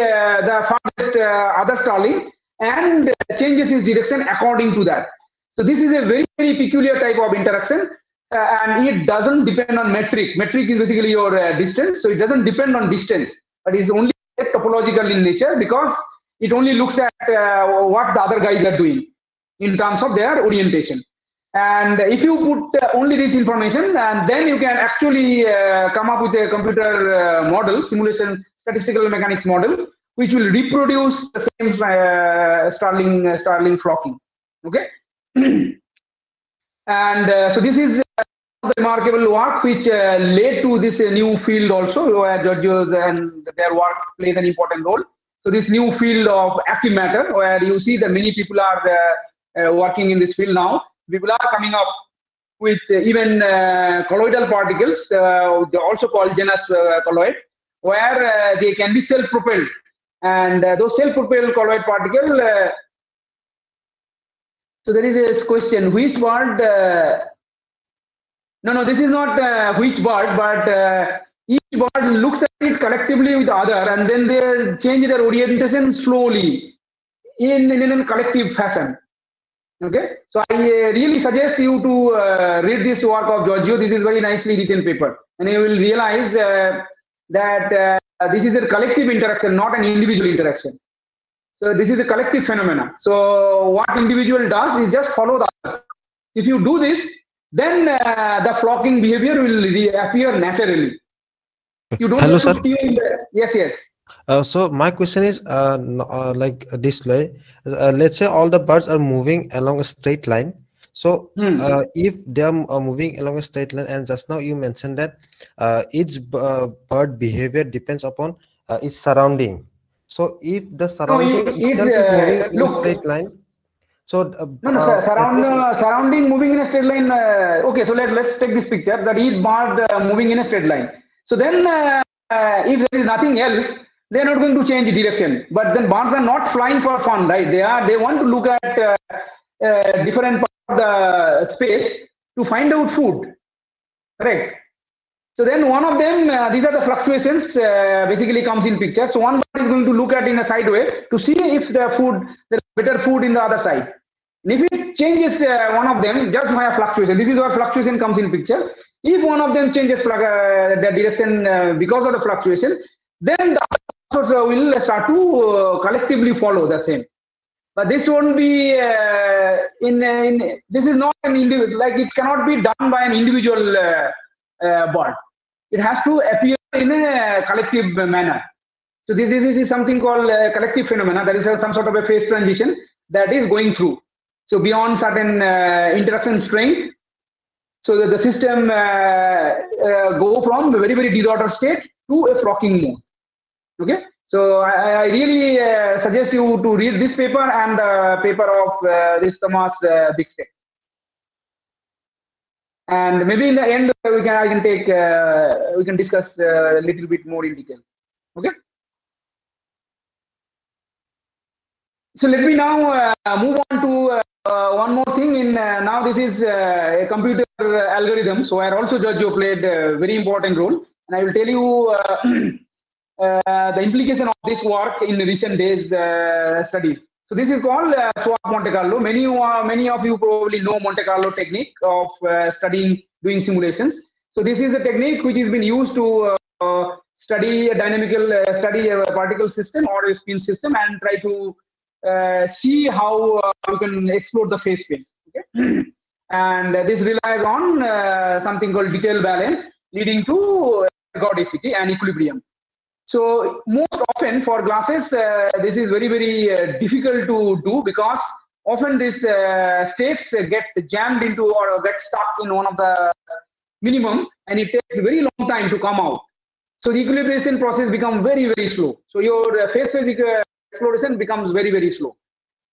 the farthest uh, other starling and changes its direction according to that. So this is a very very peculiar type of interaction uh, and it doesn't depend on metric. Metric is basically your uh, distance. So it doesn't depend on distance but it's only topological in nature because it only looks at uh, what the other guys are doing in terms of their orientation. And if you put uh, only this information and then you can actually uh, come up with a computer model simulation statistical mechanics model which will reproduce the same starling starling flocking. Okay and uh, so this is uh, the remarkable work which uh, led to this new field also where Giorgio's and their work plays an important role So this new field of active matter, where you see that many people are working in this field now. People are coming up with even uh, colloidal particles, uh, also called Janus uh, colloid, where they can be self-propelled. And those self-propelled colloid particle, uh, so there is this question, which bird, uh, no, no, this is not uh, which bird, but uh, each bird looks at it collectively with the other and then they change their orientation slowly in, in a collective fashion. Okay, so I uh, really suggest you to uh, read this work of Giorgio. This is very nicely written paper, and you will realize uh, that this is a collective interaction, not an individual interaction. So this is a collective phenomena. So what individual does is just follow the others. If you do this, then uh, the flocking behavior will appear naturally. You don't Hello, sir. the- Yes, yes. Uh, so my question is uh, uh, like this way. Uh, let's say all the birds are moving along a straight line. So Hmm. uh, if they are uh, moving along a straight line, and just now you mentioned that uh, each uh, bird behavior depends upon uh, its surrounding. So if the surrounding it- it, itself is uh, moving in a straight line, so uh, No, no, uh, surround, uh, surrounding moving in a straight line. Uh, okay, so let, let's take this picture that each bird uh, moving in a straight line. So then, uh, uh, if there is nothing else, they're not going to change the direction. But then birds are not flying for fun, right? They are. They want to look at uh, uh, different part of the space to find out food. Correct. So then one of them, uh, these are the fluctuations uh, basically comes in picture. So one is going to look at in a side way to see if the food, there is better food in the other side. And if it changes uh, one of them just via fluctuation, this is where fluctuation comes in picture. If one of them changes uh, the direction uh, because of the fluctuation, then the others will start to uh, collectively follow the same. But this won't be in, in this is not an individual like it cannot be done by an individual bird. It has to appear in a collective manner. So this is, this is something called uh, collective phenomena. There is some sort of a phase transition that is going through. So beyond certain uh, interaction strength, so that the system uh, uh, go from a very very disordered state to a flocking mode. Okay. So I, I really uh, suggest you to read this paper and the paper of uh, this Thomas uh. And maybe in the end we can I can take uh, we can discuss uh, a little bit more in detail. Okay. So let me now uh, move on to uh, one more thing. In now this is a computer algorithm, so where also Giorgio played a very important role, and I will tell you the implication of this work in recent days studies. So this is called uh, swap Monte Carlo. Many uh, many of you probably know Monte Carlo technique of uh, studying doing simulations. So this is a technique which has been used to uh, study a dynamical uh, study a particle system or a spin system and try to uh, see how you can explore the phase space. Okay? and this relies on something called detail balance, leading to ergodicity and equilibrium. So most often for glasses, uh, this is very very uh, difficult to do because often these uh, states uh, get jammed into or get stuck in one of the minimum, and it takes very long time to come out. So the equilibration process becomes very very slow. So your uh, phase phase exploration becomes very very slow.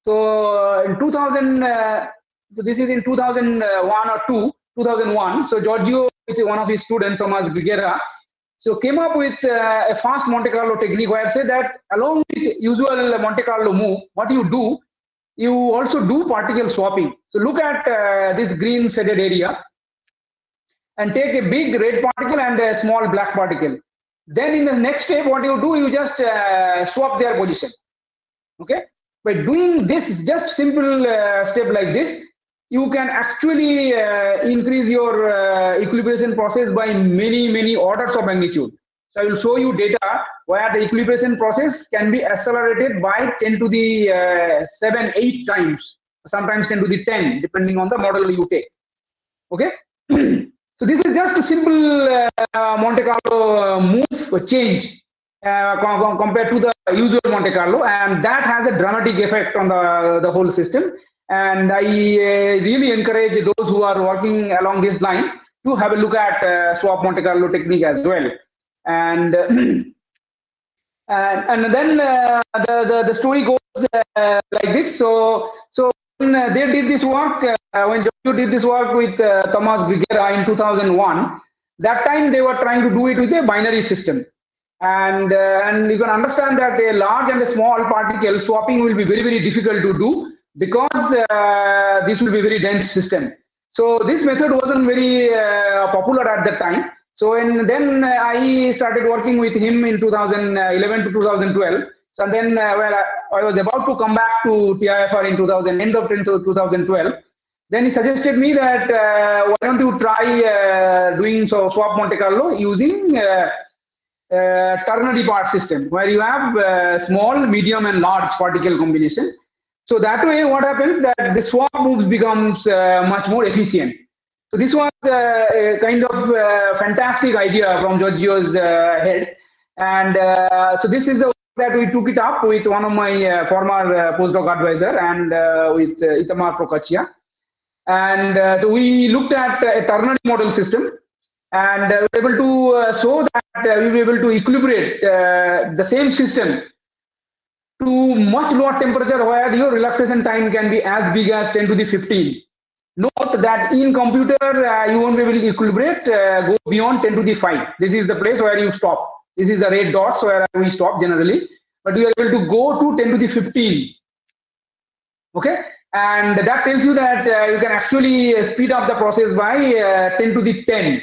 So uh, in 2000, uh, so this is in 2001 or 2, 2001. So Giorgio, which is one of his students, Thomas Grigera, so came up with uh, a fast Monte Carlo technique where I say that along with usual Monte Carlo move, what you do, you also do particle swapping. So look at uh, this green shaded area and take a big red particle and a small black particle. Then in the next step, what you do, you just uh, swap their position. Okay. By doing this, just simple uh, step like this, you can actually uh, increase your uh, equilibration process by many, many orders of magnitude. So I will show you data where the equilibration process can be accelerated by 10 to the uh, 7, 8 times, sometimes 10 to the 10, depending on the model you take. Okay. so this is just a simple uh, Monte Carlo uh, move change uh, com- com- compared to the usual Monte Carlo, and that has a dramatic effect on the, the whole system. And I uh, really encourage those who are working along this line to have a look at uh, swap Monte Carlo technique as well. And And, and then uh, the, the, the story goes uh, like this. So, so when uh, they did this work, uh, when Giorgio did this work with uh, Thomas Grigera in 2001, that time they were trying to do it with a binary system. And, uh, and you can understand that a large and a small particle swapping will be very, very difficult to do because uh, this will be very dense system. So this method wasn't very uh, popular at that time. So and then I started working with him in 2011 to 2012. So then uh, well, I, I was about to come back to TIFR in 2000, end of 2012. Then he suggested me that uh, why don't you try uh, doing so swap Monte Carlo using uh, uh, ternary part system where you have uh, small, medium, and large particle combination. So that way, what happens that the swap moves becomes uh, much more efficient. So this was uh, a kind of uh, fantastic idea from Giorgio's uh, head, and uh, so this is the that we took it up with one of my uh, former postdoc advisor and with Itamar Procaccia. And so we looked at a ternary model system and we were able to show that we were able to equilibrate the same system to much lower temperature where your relaxation time can be as big as 10 to the 15. Note that in computer, uh, you won't be able to equilibrate, uh, go beyond 10 to the 5. This is the place where you stop. This is the red dots where we stop generally, but you are able to go to 10 to the 15. Okay, and that tells you that uh, you can actually speed up the process by uh, 10 to the 10,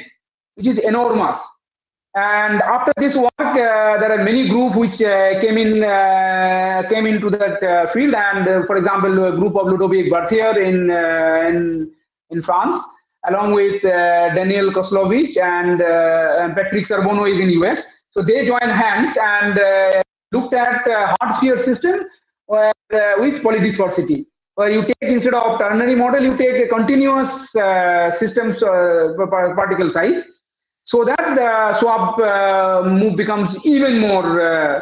which is enormous. And after this work, uh, there are many groups which uh, came in uh, came into that field. And for example, a group of Ludovic Berthier in in in France, along with Daniel Coslovich and, and Patrick Charbonneau is in US. So they joined hands and looked at uh, hard sphere system where, uh, with polydispersity. Where you take instead of ternary model, you take a continuous uh, systems uh, particle size so that the swap uh, move becomes even more uh,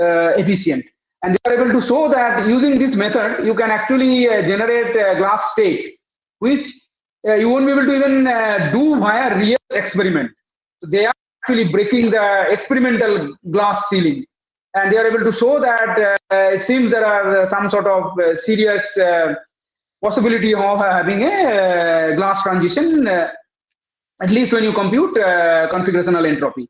uh, efficient. And they are able to show that using this method, you can actually generate a glass state, which you won't be able to even do via real experiment. So they are actually breaking the experimental glass ceiling. And they are able to show that uh, it seems there are some sort of uh, serious uh, possibility of having a glass transition at least when you compute uh, configurational entropy.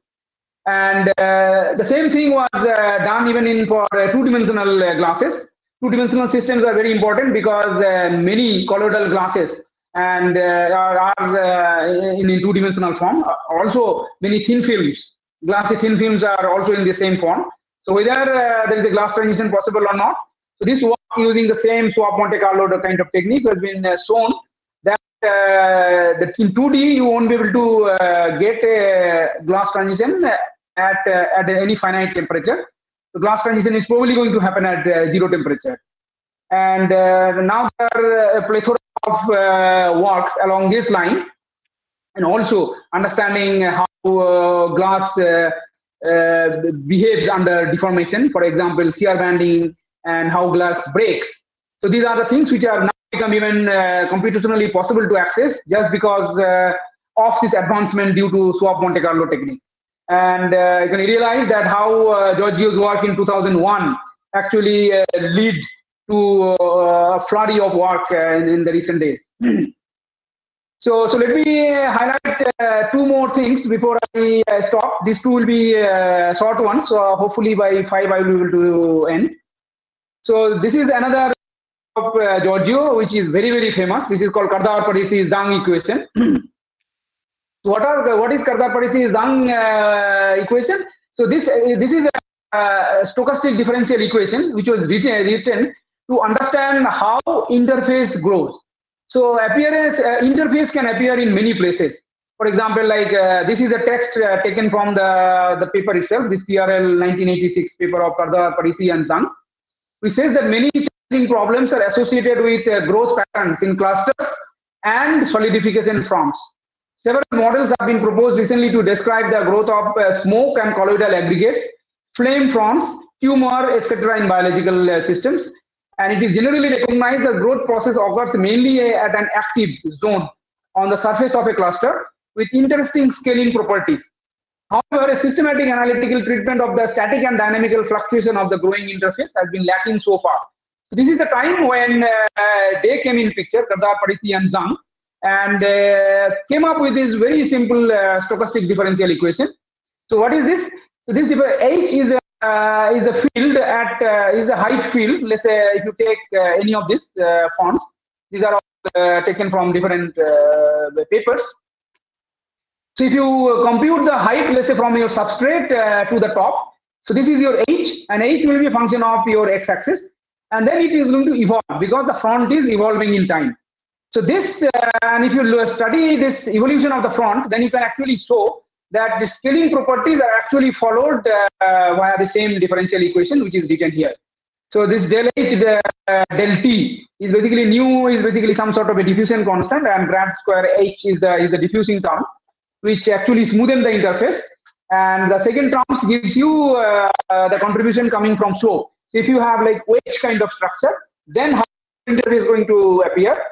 And uh, the same thing was uh, done even in for uh, two-dimensional uh, glasses. Two-dimensional systems are very important because uh, many colloidal glasses and are, are in, in two-dimensional form. Also, many thin films, glassy thin films are also in the same form. So whether there is a glass transition possible or not, so this work using the same swap Monte Carlo kind of technique has been shown uh, that in 2D you won't be able to uh, get a glass transition at uh, at any finite temperature. The glass transition is probably going to happen at zero temperature. And now there are a plethora of works along this line, and also understanding how glass uh, behaves under deformation. For example, shear banding and how glass breaks. So these are the things which are now become even uh, computationally possible to access just because uh, of this advancement due to swap Monte Carlo technique. And uh, you can realize that how uh, Giorgio's work in 2001 actually uh, lead to uh, a flurry of work in, in the recent days. so, so let me highlight two more things before I stop. These two will be short ones, so hopefully by five I will be able to end. So this is another of uh, Giorgio, which is very, very famous. This is called Kardar-Parisi-Zhang equation. what are what is Kardar-Parisi-Zhang uh, equation? So this uh, this is a, uh stochastic differential equation which was written, written to understand how interface grows. So appearance uh, interface can appear in many places. For example, like uh, this is a text uh, taken from the the paper itself, this PRL 1986 paper of Kardar-Parisi and Zhang, which says that many problems are associated with uh, growth patterns in clusters and solidification fronts. Several models have been proposed recently to describe the growth of uh, smoke and colloidal aggregates, flame fronts, tumor, etc. in biological uh, systems. And it is generally recognized that growth process occurs mainly uh, at an active zone on the surface of a cluster with interesting scaling properties. However, a systematic analytical treatment of the static and dynamical fluctuation of the growing interface has been lacking so far. This is the time when uh, they came in picture, Kardar, Parisi and Zhang, and uh, came up with this very simple uh, stochastic differential equation. So what is this? So this H is a, uh, is a field at uh, is a height field. Let's say if you take uh, any of these fonts, these are all taken from different papers. So if you compute the height, let's say from your substrate to the top, so this is your h, and h will be a function of your x-axis, and then it is going to evolve because the front is evolving in time. So this, uh, and if you study this evolution of the front, then you can actually show that the scaling properties are actually followed uh, via the same differential equation, which is written here. So this del H, uh, del T is basically nu is basically some sort of a diffusion constant, and grad square H is the is the diffusing term, which actually smoothen the interface. And the second terms gives you uh, uh, the contribution coming from slope. So if you have like wedge kind of structure, then how the is going to appear.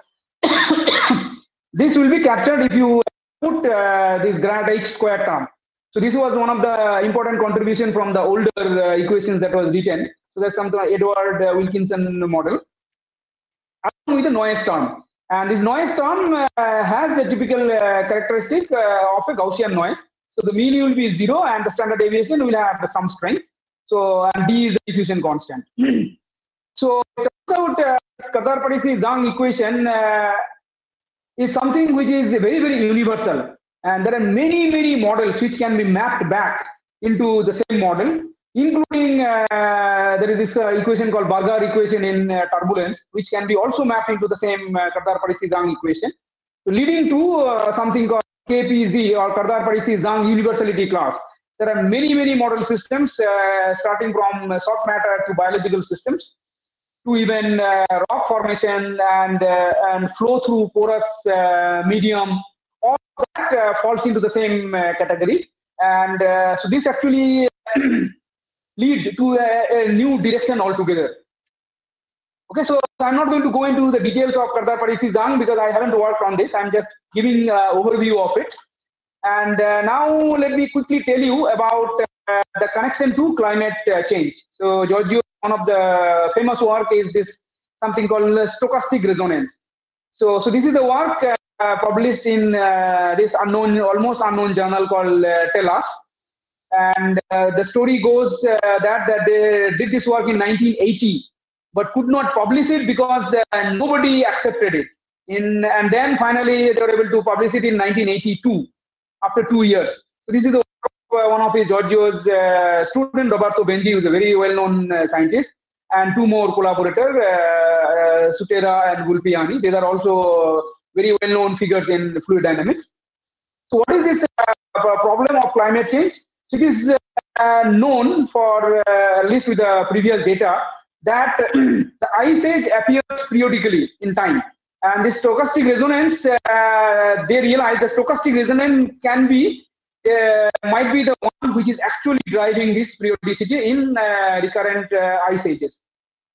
this will be captured if you put uh, this grad h square term. So this was one of the important contribution from the older uh, equations that was written. So that's something like Edward uh, Wilkinson model. Along with the noise term. And this noise term uh, has the typical uh, characteristic uh, of a Gaussian noise. So the mean will be zero and the standard deviation will have some strength. So and D is the diffusion constant. so it turns out uh, Kardar-Parisi Zhang equation is something which is very, very universal. And there are many, many models which can be mapped back into the same model, including uh, there is this uh, equation called Burgers equation in uh, turbulence, which can be also mapped into the same uh, Kardar-Parisi-Zhang equation, leading to uh, something called KPZ or Kardar-Parisi-Zhang universality class. There are many, many model systems, uh, starting from soft matter to biological systems, to even uh, rock formation and uh, and flow through porous uh, medium. All that falls into the same category. And so this actually lead to a, a, new direction altogether. Okay so i'm not going to go into the details of Kardar Parisi Zhang because i haven't worked on this. I'm just giving uh, overview of it and uh, now let me quickly tell you about uh, the connection to climate change so giorgio one of the famous work is this something called stochastic resonance. So, so this is a work uh, published in uh, this unknown, almost unknown journal called uh, Tellus. And uh, the story goes uh, that, that they did this work in 1980, but could not publish it because uh, nobody accepted it. In, and then finally they were able to publish it in 1982, after two years. So this is the one of his Giorgio's uh, student, Roberto Benzi, who's a very well-known uh, scientist, and two more collaborators, uh, Sutera and Vulpiani. They are also very well-known figures in fluid dynamics. So what is this problem of climate change? So it is known for, at least with the previous data, that the ice age appears periodically in time. And this stochastic resonance, uh, they realize that stochastic resonance can be uh, might be the one which is actually driving this periodicity in uh, recurrent ice ages.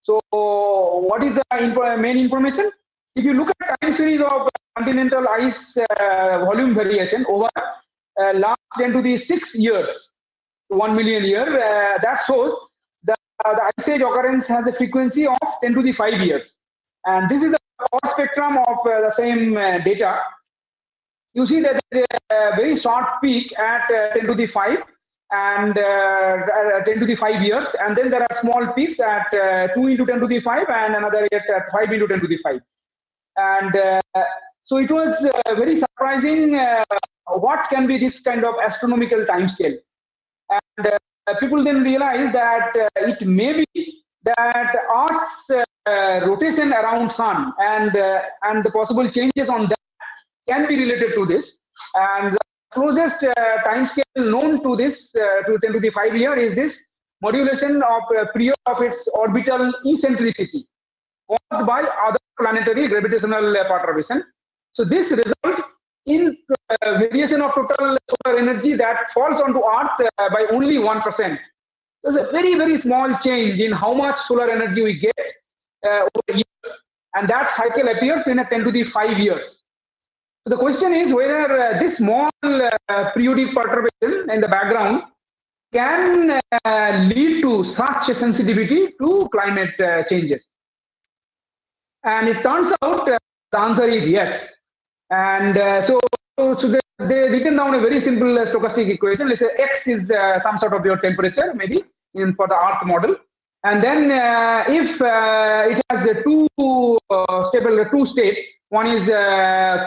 So what is the info main information? If you look at time series of continental ice uh, volume variation over uh, last 10 to the 6 years, 1 million year, uh, that shows the, the ice age occurrence has a frequency of 10 to the 5 years. And this is the spectrum of the same data. You see that there is a very short peak at uh, 10 to the 5 and uh, uh, 10 to the 5 years. And then there are small peaks at uh, 2 into 10 to the 5 and another at 5 into 10 to the 5 and uh, so it was uh, very surprising what can be this kind of astronomical time scale and people then realized that it may be that earth's rotation around sun and and the possible changes on that can be related to this. And closest uh, time scale known to this, uh, to 10 to the 5 year, is this modulation of uh, of its orbital eccentricity caused by other planetary gravitational uh, perturbation. So this result in uh, variation of total solar energy that falls onto Earth uh, by only 1%. There's a very, very small change in how much solar energy we get uh, over years. And that cycle appears in a 10 to the 5 years. So the question is whether uh, this small uh, periodic perturbation in the background can uh, lead to such a sensitivity to climate uh, changes. And it turns out uh, the answer is yes. And uh, so, so they, they written down a very simple stochastic equation. Let's say X is some sort of your temperature, maybe in for the Earth model. And then uh, if uh, it has the two uh, stable, the two state, one is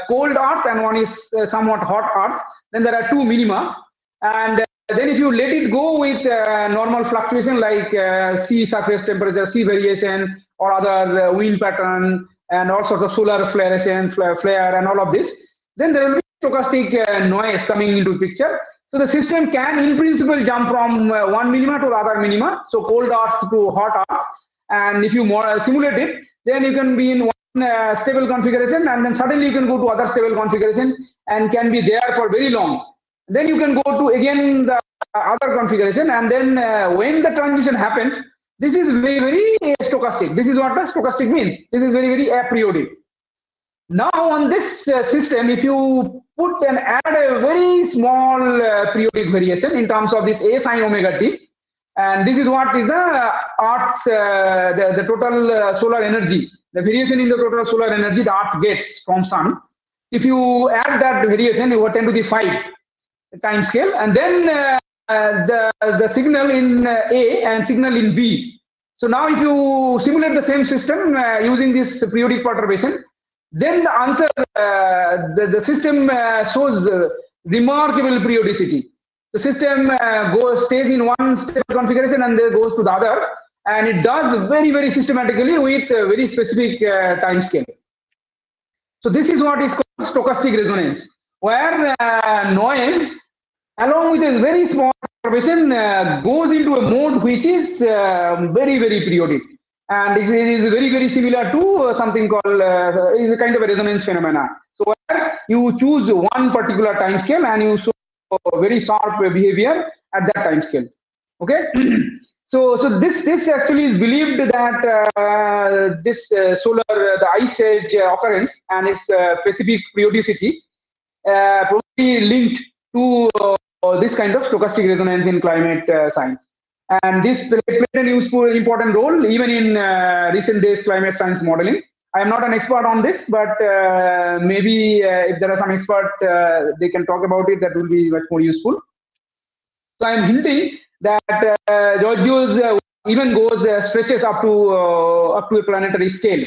cold Earth and one is somewhat hot Earth, then there are two minima. And then if you let it go with uh, normal fluctuation like uh, sea surface temperature, sea variation, or other uh, wind pattern, and all sorts of solar fluorescence, flare, flare, and all of this, then there will be stochastic noise coming into picture. So the system can, in principle, jump from uh, one minima to the other minima, so cold earth to hot earth. And if you more, simulate it, then you can be in one uh, stable configuration, and then suddenly you can go to other stable configuration and can be there for very long. Then you can go to again the other configuration, and then uh, when the transition happens, this is very, very uh, stochastic. This is what the stochastic means. This is very, very aperiodic. Now on this uh, system, if you put and add a very small uh, periodic variation in terms of this A sine omega t, and this is what is the Earth's, uh, the, the total uh, solar energy, the variation in the total solar energy the Earth gets from sun. If you add that variation over 10 to the 5 time scale, and then uh, uh, the, the signal in A and signal in B. So now if you simulate the same system using this periodic perturbation, then the answer, uh, the, the system uh, shows remarkable periodicity. The system uh, goes stays in one configuration and then goes to the other, and it does very very systematically with very specific time scale. So this is what is called stochastic resonance, where noise, along with a very small perturbation, uh, goes into a mode which is uh, very very periodic and it is very very similar to uh, something called uh, is a kind of a resonance phenomena. So where you choose one particular time scale and you show very sharp behavior at that time scale. Okay? So so this this actually is believed that uh, this uh, solar uh, the ice age uh, occurrence and its uh, specific periodicity uh, probably linked to uh, this kind of stochastic resonance in climate uh, science and this played a useful, important role even in uh, recent days climate science modeling. I am not an expert on this, but uh, maybe uh, if there are some experts, uh, they can talk about it. That will be much more useful. So I am hinting that uh, uh, even goes stretches up to up to a planetary scale,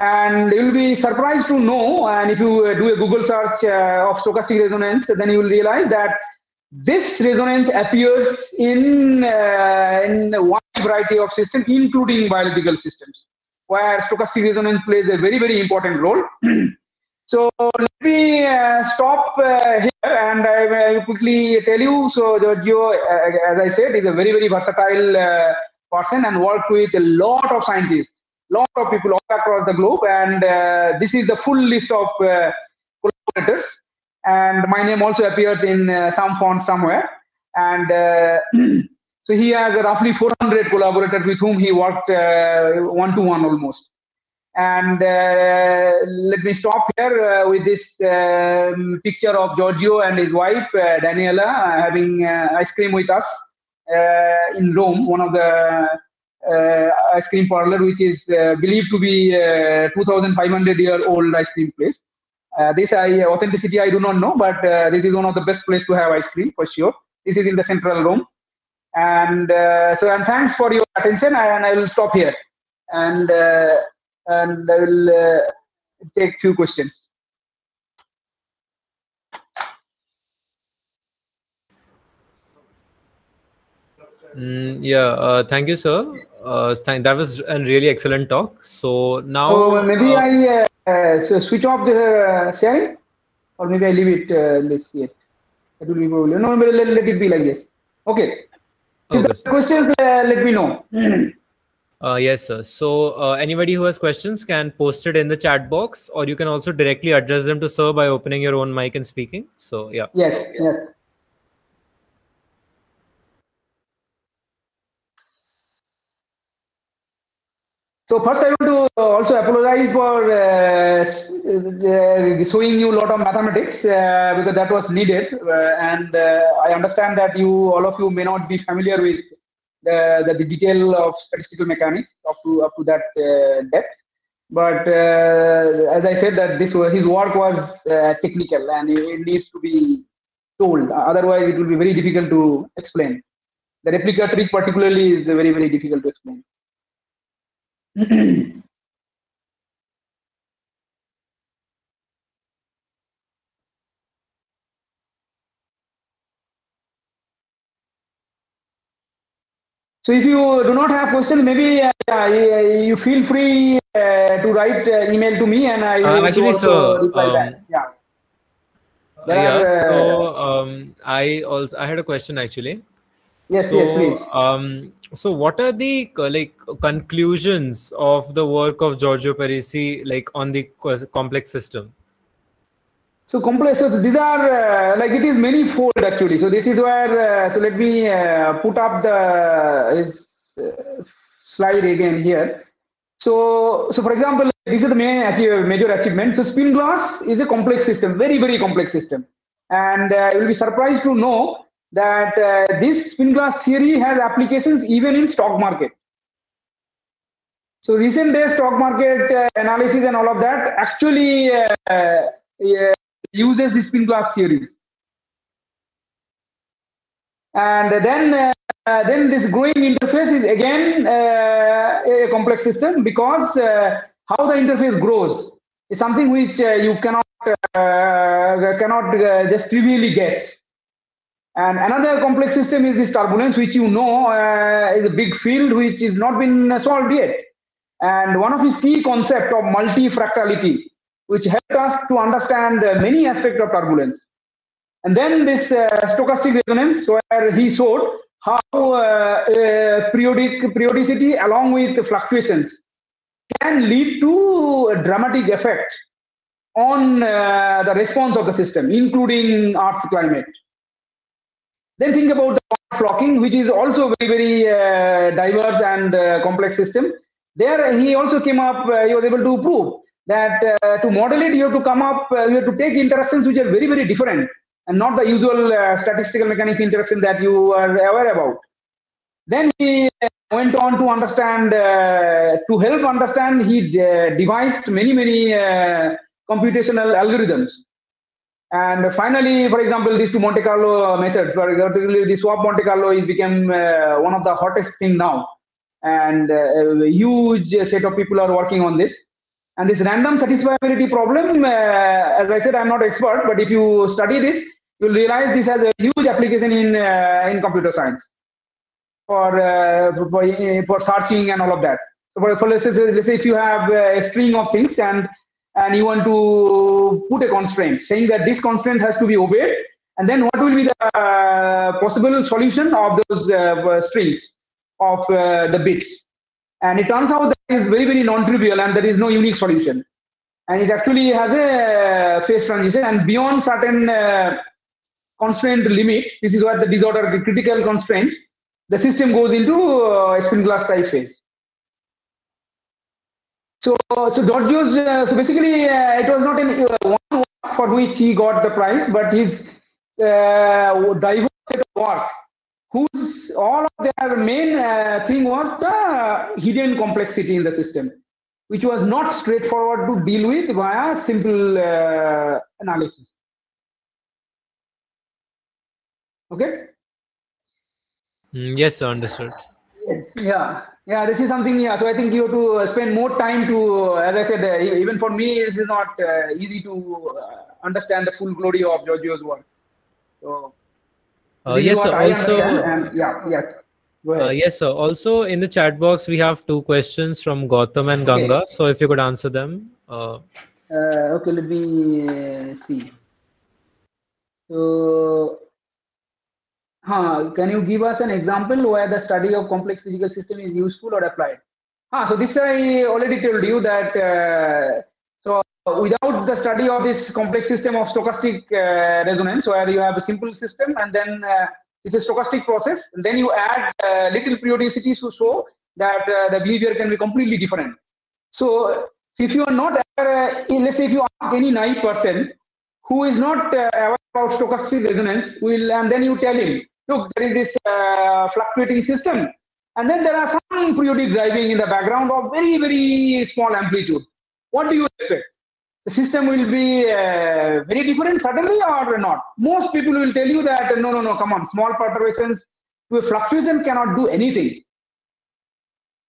and you will be surprised to know. And if you do a Google search uh, of stochastic resonance, then you will realize that this resonance appears in, uh, in a wide variety of systems, including biological systems, where stochastic resonance plays a very, very important role. so let me uh, stop uh, here and I will quickly tell you. So Giorgio, uh, as I said, is a very, very versatile uh, person and worked with a lot of scientists, lot of people all across the globe. And uh, this is the full list of collaborators and my name also appears in uh, some font somewhere. And uh, so he has roughly 400 collaborators with whom he worked one to one almost. And uh, let me stop here uh, with this um, picture of Giorgio and his wife uh, Daniela having ice cream with us in Rome, one of the ice cream parlor, which is believed to be 2,500 year old ice cream place. Uh, this I, authenticity I do not know, but uh, this is one of the best place to have ice cream for sure. This is in the central room, and uh, so and thanks for your attention. And I will stop here, and and I will take few questions. Mm, yeah, uh, thank you, sir. Uh, thank, that was a really excellent talk. So now, So maybe uh, I uh, so switch off the sharing, or maybe I leave it uh, this yet. That will be probably no. Maybe let, let it be like this. Okay. If Okay, are questions, uh, let me know. Uh, yes, sir. So uh, anybody who has questions can post it in the chat box, or you can also directly address them to sir by opening your own mic and speaking. So yeah. Yes, yes. So first, I want to also apologize for uh, uh, showing you a lot of mathematics uh, because that was needed, uh, and uh, I understand that you, all of you, may not be familiar with the, the, the detail of statistical mechanics up to up to that uh, depth. But uh, as I said, that this his work was uh, technical and it, it needs to be told. Otherwise, it will be very difficult to explain. The replica trick, particularly, is very very difficult to explain. So if you do not have questions, maybe uh, uh, you feel free uh, to write uh, email to me and I Uh, will actually, reply um, back. Yeah. There yeah. are, uh, So um, I also I had a question actually. Yes, so, yes, please. Um, so what are the uh, like conclusions of the work of Giorgio Parisi like on the complex system? So complexes, these are uh, like it is many fold actually. So this is where, uh, so let me uh, put up the uh, slide again here. So, so for example, this is the main major achievement. So spin glass is a complex system, very, very complex system. And uh, you will be surprised to know that uh, this spin glass theory has applications even in stock market. So recent days stock market uh, analysis and all of that actually uh, uh, uses the spin glass theories. And then uh, uh, then this growing interface is again a complex system because how the interface grows is something which you cannot cannot just trivially guess. And another complex system is this turbulence, which you know uh, is a big field which is not been solved yet. And one of his key concept of multifractality, which helped us to understand many aspects of turbulence. And then this uh, stochastic resonance, where he showed how uh, uh, periodic periodicity along with fluctuations can lead to a dramatic effect on uh, the response of the system, including Earth's climate. Then think about the flocking, which is also very, very uh, diverse and uh, complex system. There, he also came up, uh, he was able to prove that to model it, you have to come up, you have to take interactions which are very, very different and not the usual statistical mechanics interaction that you are aware about. Then he went on to understand, uh, to help understand, he devised many, many uh, computational algorithms. And finally, for example, these two Monte Carlo methods, particularly the swap Monte Carlo is become uh, one of the hottest thing now. And uh, a huge set of people are working on this. And this random satisfiability problem, uh, as I said, I'm not expert, but if you study this, you'll realize this has a huge application in uh, in computer science for, uh, for for searching and all of that. So, for, for let's, say, let's say if you have a string of things and and you want to put a constraint saying that this constraint has to be obeyed, and then what will be the uh, possible solution of those uh, strings of uh, the bits? And it turns out that is very very non-trivial, and there is no unique solution. And it actually has a phase transition, and beyond certain uh, constraint limit, this is what the disorder, the critical constraint, the system goes into uh, spin glass type phase. So, so Giorgio's, uh, so basically, uh, it was not in uh, one work for which he got the prize, but his uh, diverse set of work, whose all of their main uh, thing was the hidden complexity in the system, which was not straightforward to deal with via simple uh, analysis. Okay. Mm, yes, understood. Yes. Yeah. Yeah. This is something. Yeah. So I think you have to uh, spend more time to, uh, as I said, uh, even for me, this is not uh, easy to uh, understand the full glory of Giorgio's work. So. Uh, yes, sir. Also, and yeah. Yes. Uh, yes, sir. Also, in the chat box, we have two questions from Gautam and Okay. Ganga. So, if you could answer them. Uh, Uh, okay, let me uh, see. So, can you give us an example where the study of complex physical system is useful or applied? Ah, so this I already told you that. Uh, so without the study of this complex system of stochastic uh, resonance, where you have a simple system and then uh, it's a stochastic process, and then you add uh, little periodicities to show that uh, the behavior can be completely different. So if you are not uh, let's say if you ask any naive person who is not aware about stochastic resonance, will and then you tell him, look, there is this uh, fluctuating system, and then there are some periodic driving in the background of very very small amplitude. What do you expect? The system will be uh, very different suddenly or not? Most people will tell you that no, no, no, come on, small perturbations to a fluctuation cannot do anything.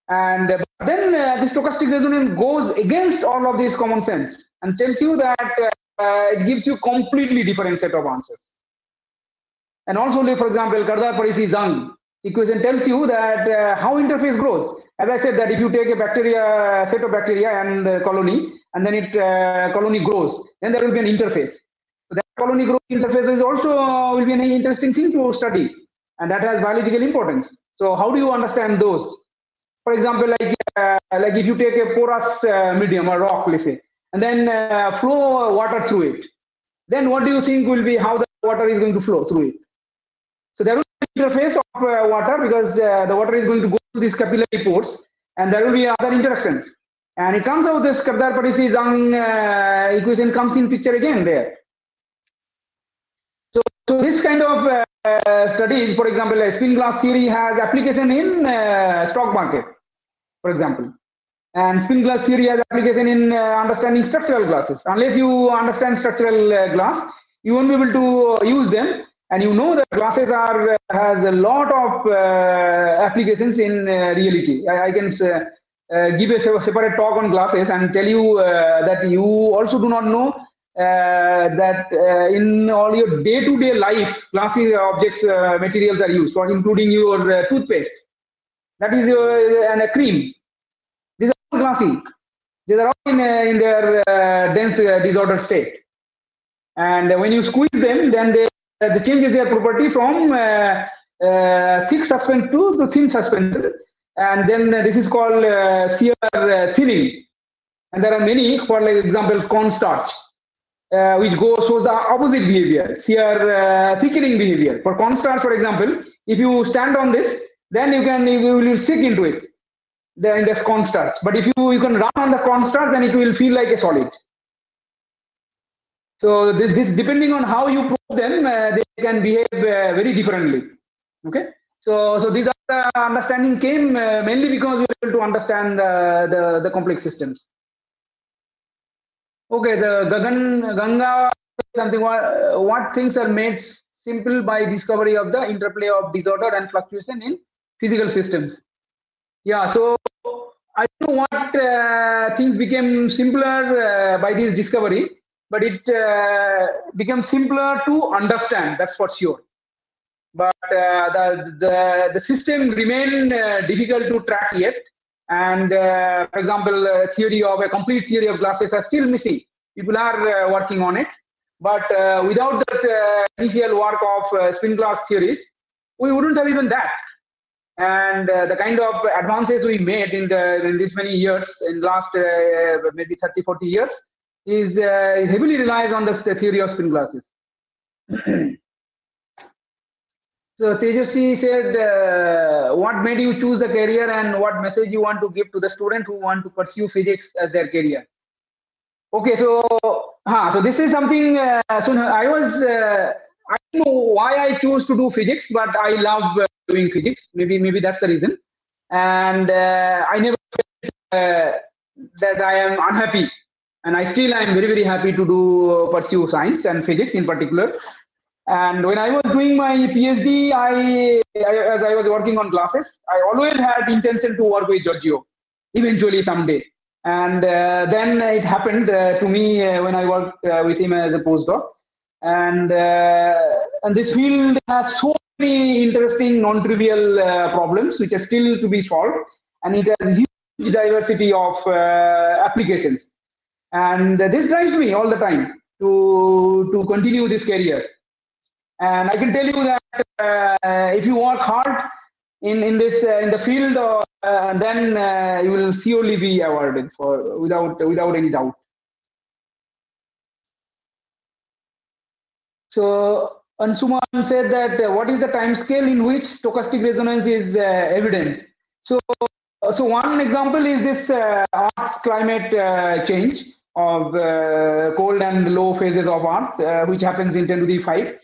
And uh, then uh, the stochastic resonance goes against all of this common sense and tells you that uh, it gives you completely different set of answers. And also, for example, Kardar Parisi Zhang equation tells you that uh, how interface grows. As I said, that if you take a bacteria set of bacteria and the colony, and then it uh, colony grows, then there will be an interface. So that colony growth interface is also uh, will be an interesting thing to study, and that has biological importance. So how do you understand those? For example, like uh, like if you take a porous uh, medium or rock, let's say, and then flow water through it, then what do you think will be how the water is going to flow through it? So there will be interface of uh, water because uh, the water is going to go to these capillary pores, and there will be other interactions. And it turns out this Kardar Parisi Zhang uh, equation comes in picture again there. So, so this kind of uh, studies, for example, a spin glass theory has application in uh, stock market, for example. And spin glass theory has application in uh, understanding structural glasses. Unless you understand structural glass, you won't be able to use them. And you know that glasses are uh, has a lot of uh, applications in reality. I, I can give a separate talk on glasses and tell you that you also do not know uh, that uh, in all your day-to-day life, glassy objects, uh, materials are used, for including your toothpaste. That is and a cream. These are all glassy. These are all in, in their dense disorder state. And when you squeeze them, then they, they changes their property from uh, thick suspension to, to thin suspension. And then uh, this is called uh, shear thinning. And there are many, for like example, cornstarch uh, which goes for the opposite behavior, shear uh, thickening behavior. For cornstarch, for example, if you stand on this, then you can you will stick into it, the in this cornstarch. But if you you can run on the cornstarch, then it will feel like a solid. So this, this depending on how you prove them, uh, they can behave uh, very differently. Okay. So so these are the understanding came uh, mainly because we were able to understand the the complex systems. Okay, the Gagan Ganga something what, what things are made simple by discovery of the interplay of disorder and fluctuation in physical systems. Yeah, so I don't know what uh, things became simpler uh, by this discovery, but it uh, became simpler to understand. That's for sure. But uh, the, the the system remained uh, difficult to track yet. And uh, for example, theory of a complete theory of glasses are still missing. People are uh, working on it. But uh, without that initial work of spin glass theories, we wouldn't have even that and uh, the kind of advances we made in the in these many years in last uh, maybe 30 40 years is uh, heavily relies on the theory of spin glasses So Tejasvi said, uh, what made you choose the career and what message you want to give to the student who want to pursue physics as their career? Okay, so huh, so this is something. Uh, so I was uh, I don't know why I chose to do physics, but I love uh, doing physics. Maybe maybe that's the reason. And uh, I never uh, that I am unhappy, and I still i am very very happy to do uh, pursue science and physics in particular. And when I was doing my PhD, I, I, as I was working on glasses, I always had intention to work with Giorgio, eventually someday. And uh, then it happened uh, to me uh, when I worked uh, with him as a postdoc. And uh, and this field has so many interesting, non-trivial problems which are still to be solved, and it has huge diversity of applications. And this drives me all the time to to continue this career. And I can tell you that uh, if you work hard in in this uh, in the field, uh, then uh, you will surely be awarded for without without any doubt. So Ansuman said that uh, what is the time scale in which stochastic resonance is uh, evident? So so one example is this climate change of uh, cold and low phases of Earth, uh, which happens in 10 to the 5.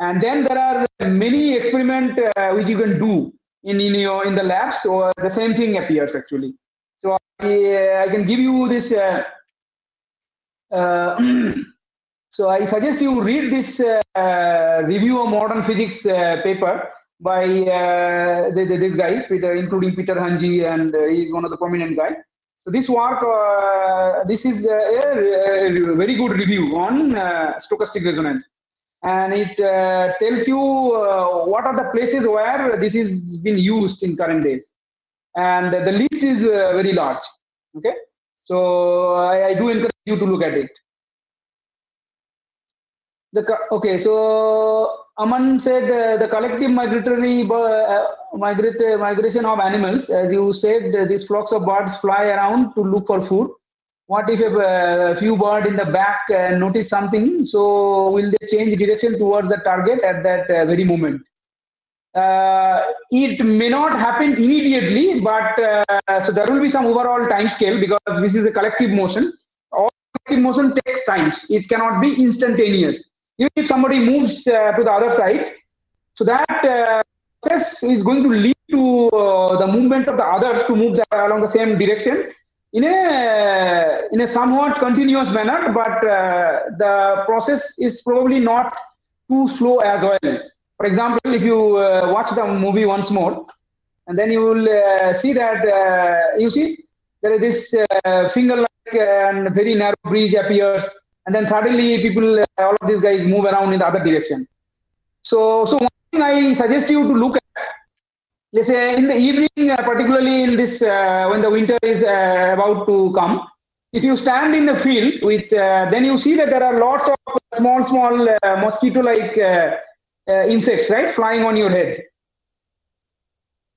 And then there are many experiments uh, which you can do in in, your, in the lab. So the same thing appears actually. So I, I can give you this. so I suggest you read this review of modern physics paper by uh, the, the, these guys, Peter, including Peter Hänggi, and uh, he's one of the prominent guys. So this work, uh, this is a, a, very good review on uh, stochastic resonance, and it uh, tells you uh, what are the places where this is been used in current days, and the list is very large. Okay, so I, I do encourage you to look at it. The, okay, so Aman said uh, the collective migratory uh, migrate, uh, migration of animals, as you said, these flocks of birds fly around to look for food. What if a, few birds in the back notice something? So will they change direction towards the target at that very moment? Uh, it may not happen immediately, but uh, so there will be some overall time scale because this is a collective motion. All collective motion takes time. It cannot be instantaneous even if somebody moves uh, to the other side, so that uh, process is going to lead to uh, the movement of the others to move the, along the same direction in a in a somewhat continuous manner, but uh, the process is probably not too slow as well. For example, if you watch the movie once more, and then you will see that you see there is this finger-like and very narrow bridge appears and then suddenly people, uh, all of these guys move around in the other direction. So, so one thing I suggest you to look at, let's say in the evening, uh, particularly in this, uh, when the winter is uh, about to come, if you stand in the field with, uh, then you see that there are lots of small, small uh, mosquito-like insects, right, flying on your head.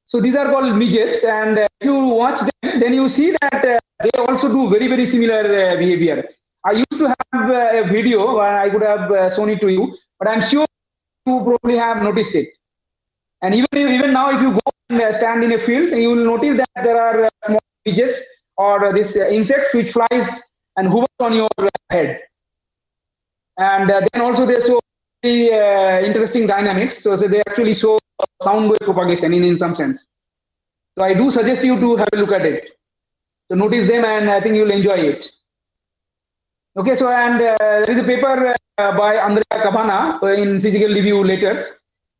So these are called midges, and if you watch them, then you see that they also do very, very similar behavior. I used to have uh, a video where I could have uh, shown it to you, but I'm sure you probably have noticed it. And even even now, if you go and uh, stand in a field, you will notice that there are uh, small midges or uh, this insects which flies and hovers on your head. And then also they show very interesting dynamics. So, so they actually show sound wave propagation in, in some sense. So I do suggest you to have a look at it. So notice them and I think you'll enjoy it. Okay, so and uh, there is a paper uh, by Andrea Cavagna in Physical Review Letters.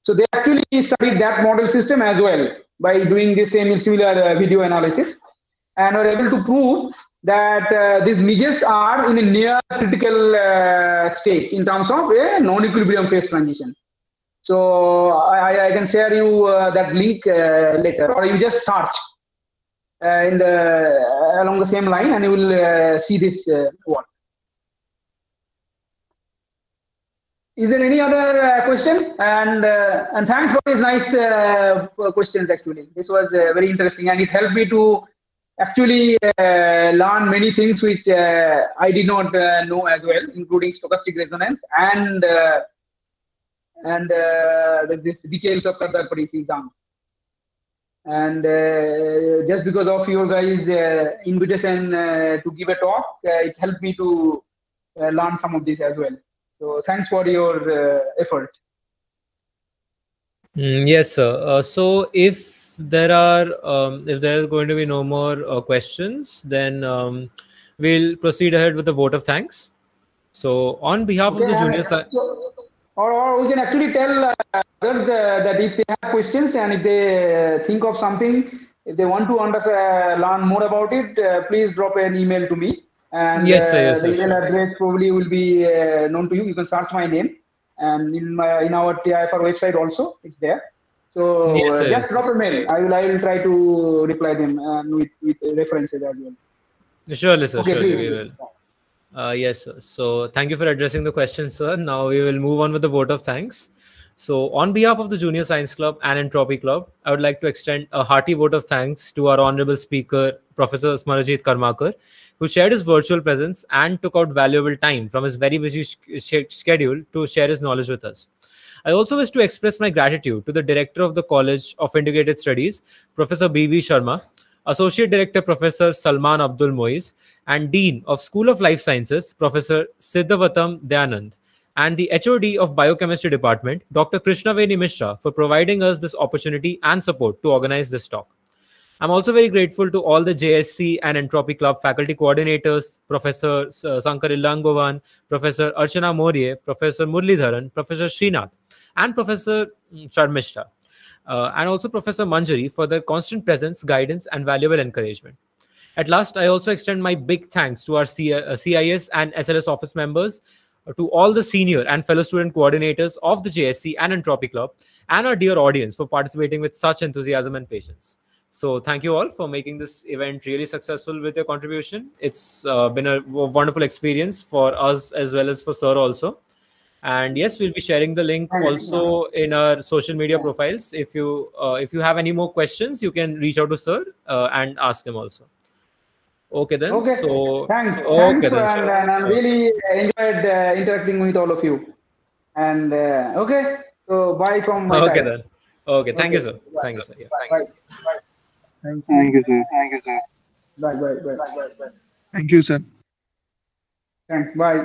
So they actually studied that model system as well by doing the same similar uh, video analysis and were able to prove that uh, these midges are in a near critical uh, state in terms of a non-equilibrium phase transition. So I, I can share you uh, that link later, or you just search in the along the same line, and you will see this work. Is there any other uh, question? And uh, and thanks for these nice uh, questions. Actually, this was uh, very interesting, and it helped me to actually uh, learn many things which uh, I did not know as well, including stochastic resonance and and this details of Kardar Parisi-Zhang. And just because of your guys' invitation to give a talk, it helped me to learn some of this as well. So thanks for your uh, effort. Mm, yes, sir. Uh, so if there are um, if there are going to be no more uh, questions, then um, we'll proceed ahead with the vote of thanks. So on behalf okay, of the junior side. So, or, or we can actually tell uh, others uh, that if they have questions and if they think of something, if they want to understand, learn more about it, please drop an email to me and yes, sir, yes, uh, the email sir. address probably will be uh, known to you. You can search my name, and in my in our TIFR website also it's there. So yes, uh, just drop a mail. I will I will try to reply them with, with references as well. Surely, sir. Okay, surely please. we will. Uh, yes, sir. So thank you for addressing the question, sir. Now we will move on with the vote of thanks. So, on behalf of the Junior Science Club and Entropy Club, I would like to extend a hearty vote of thanks to our honorable speaker, Professor Smarajit Karmakar, who shared his virtual presence and took out valuable time from his very busy sh- schedule to share his knowledge with us. I also wish to express my gratitude to the director of the College of Integrated Studies, Professor B.V. Sharma, Associate Director Professor Salman Abdul Moiz, and Dean of School of Life Sciences, Professor Siddhavatam Dayanand, and the HOD of Biochemistry Department, Dr. Krishnaveni Mishra, for providing us this opportunity and support to organize this talk. I'm also very grateful to all the JSC and Entropy Club faculty coordinators, Professor uh, Sankar Illangovan, Professor Archana Morie, Professor Murli Dharan, Professor Srinath, and Professor mm, uh, and also Professor Manjari for their constant presence, guidance, and valuable encouragement. At last, I also extend my big thanks to our C- uh, CIS and SLS office members, to all the senior and fellow student coordinators of the JSC and Entropy Club, and our dear audience for participating with such enthusiasm and patience. So thank you all for making this event really successful with your contribution. It's uh, been a wonderful experience for us as well as for Sir also. And yes, we'll be sharing the link also in our social media profiles. If you uh, if you have any more questions, you can reach out to Sir uh, and ask him also. Okay then. Okay. So Thanks. Okay Thanks, then. and, and I'm really enjoyed uh, interacting with all of you. And uh, okay, so bye from my Okay side. then. Okay. Thank you, Okay. sir. Thank you, sir. Yeah. Bye. Thank you, sir. Thank you, sir. Bye. Bye. Bye. Bye. Bye. Thank you, sir. Thanks. Bye.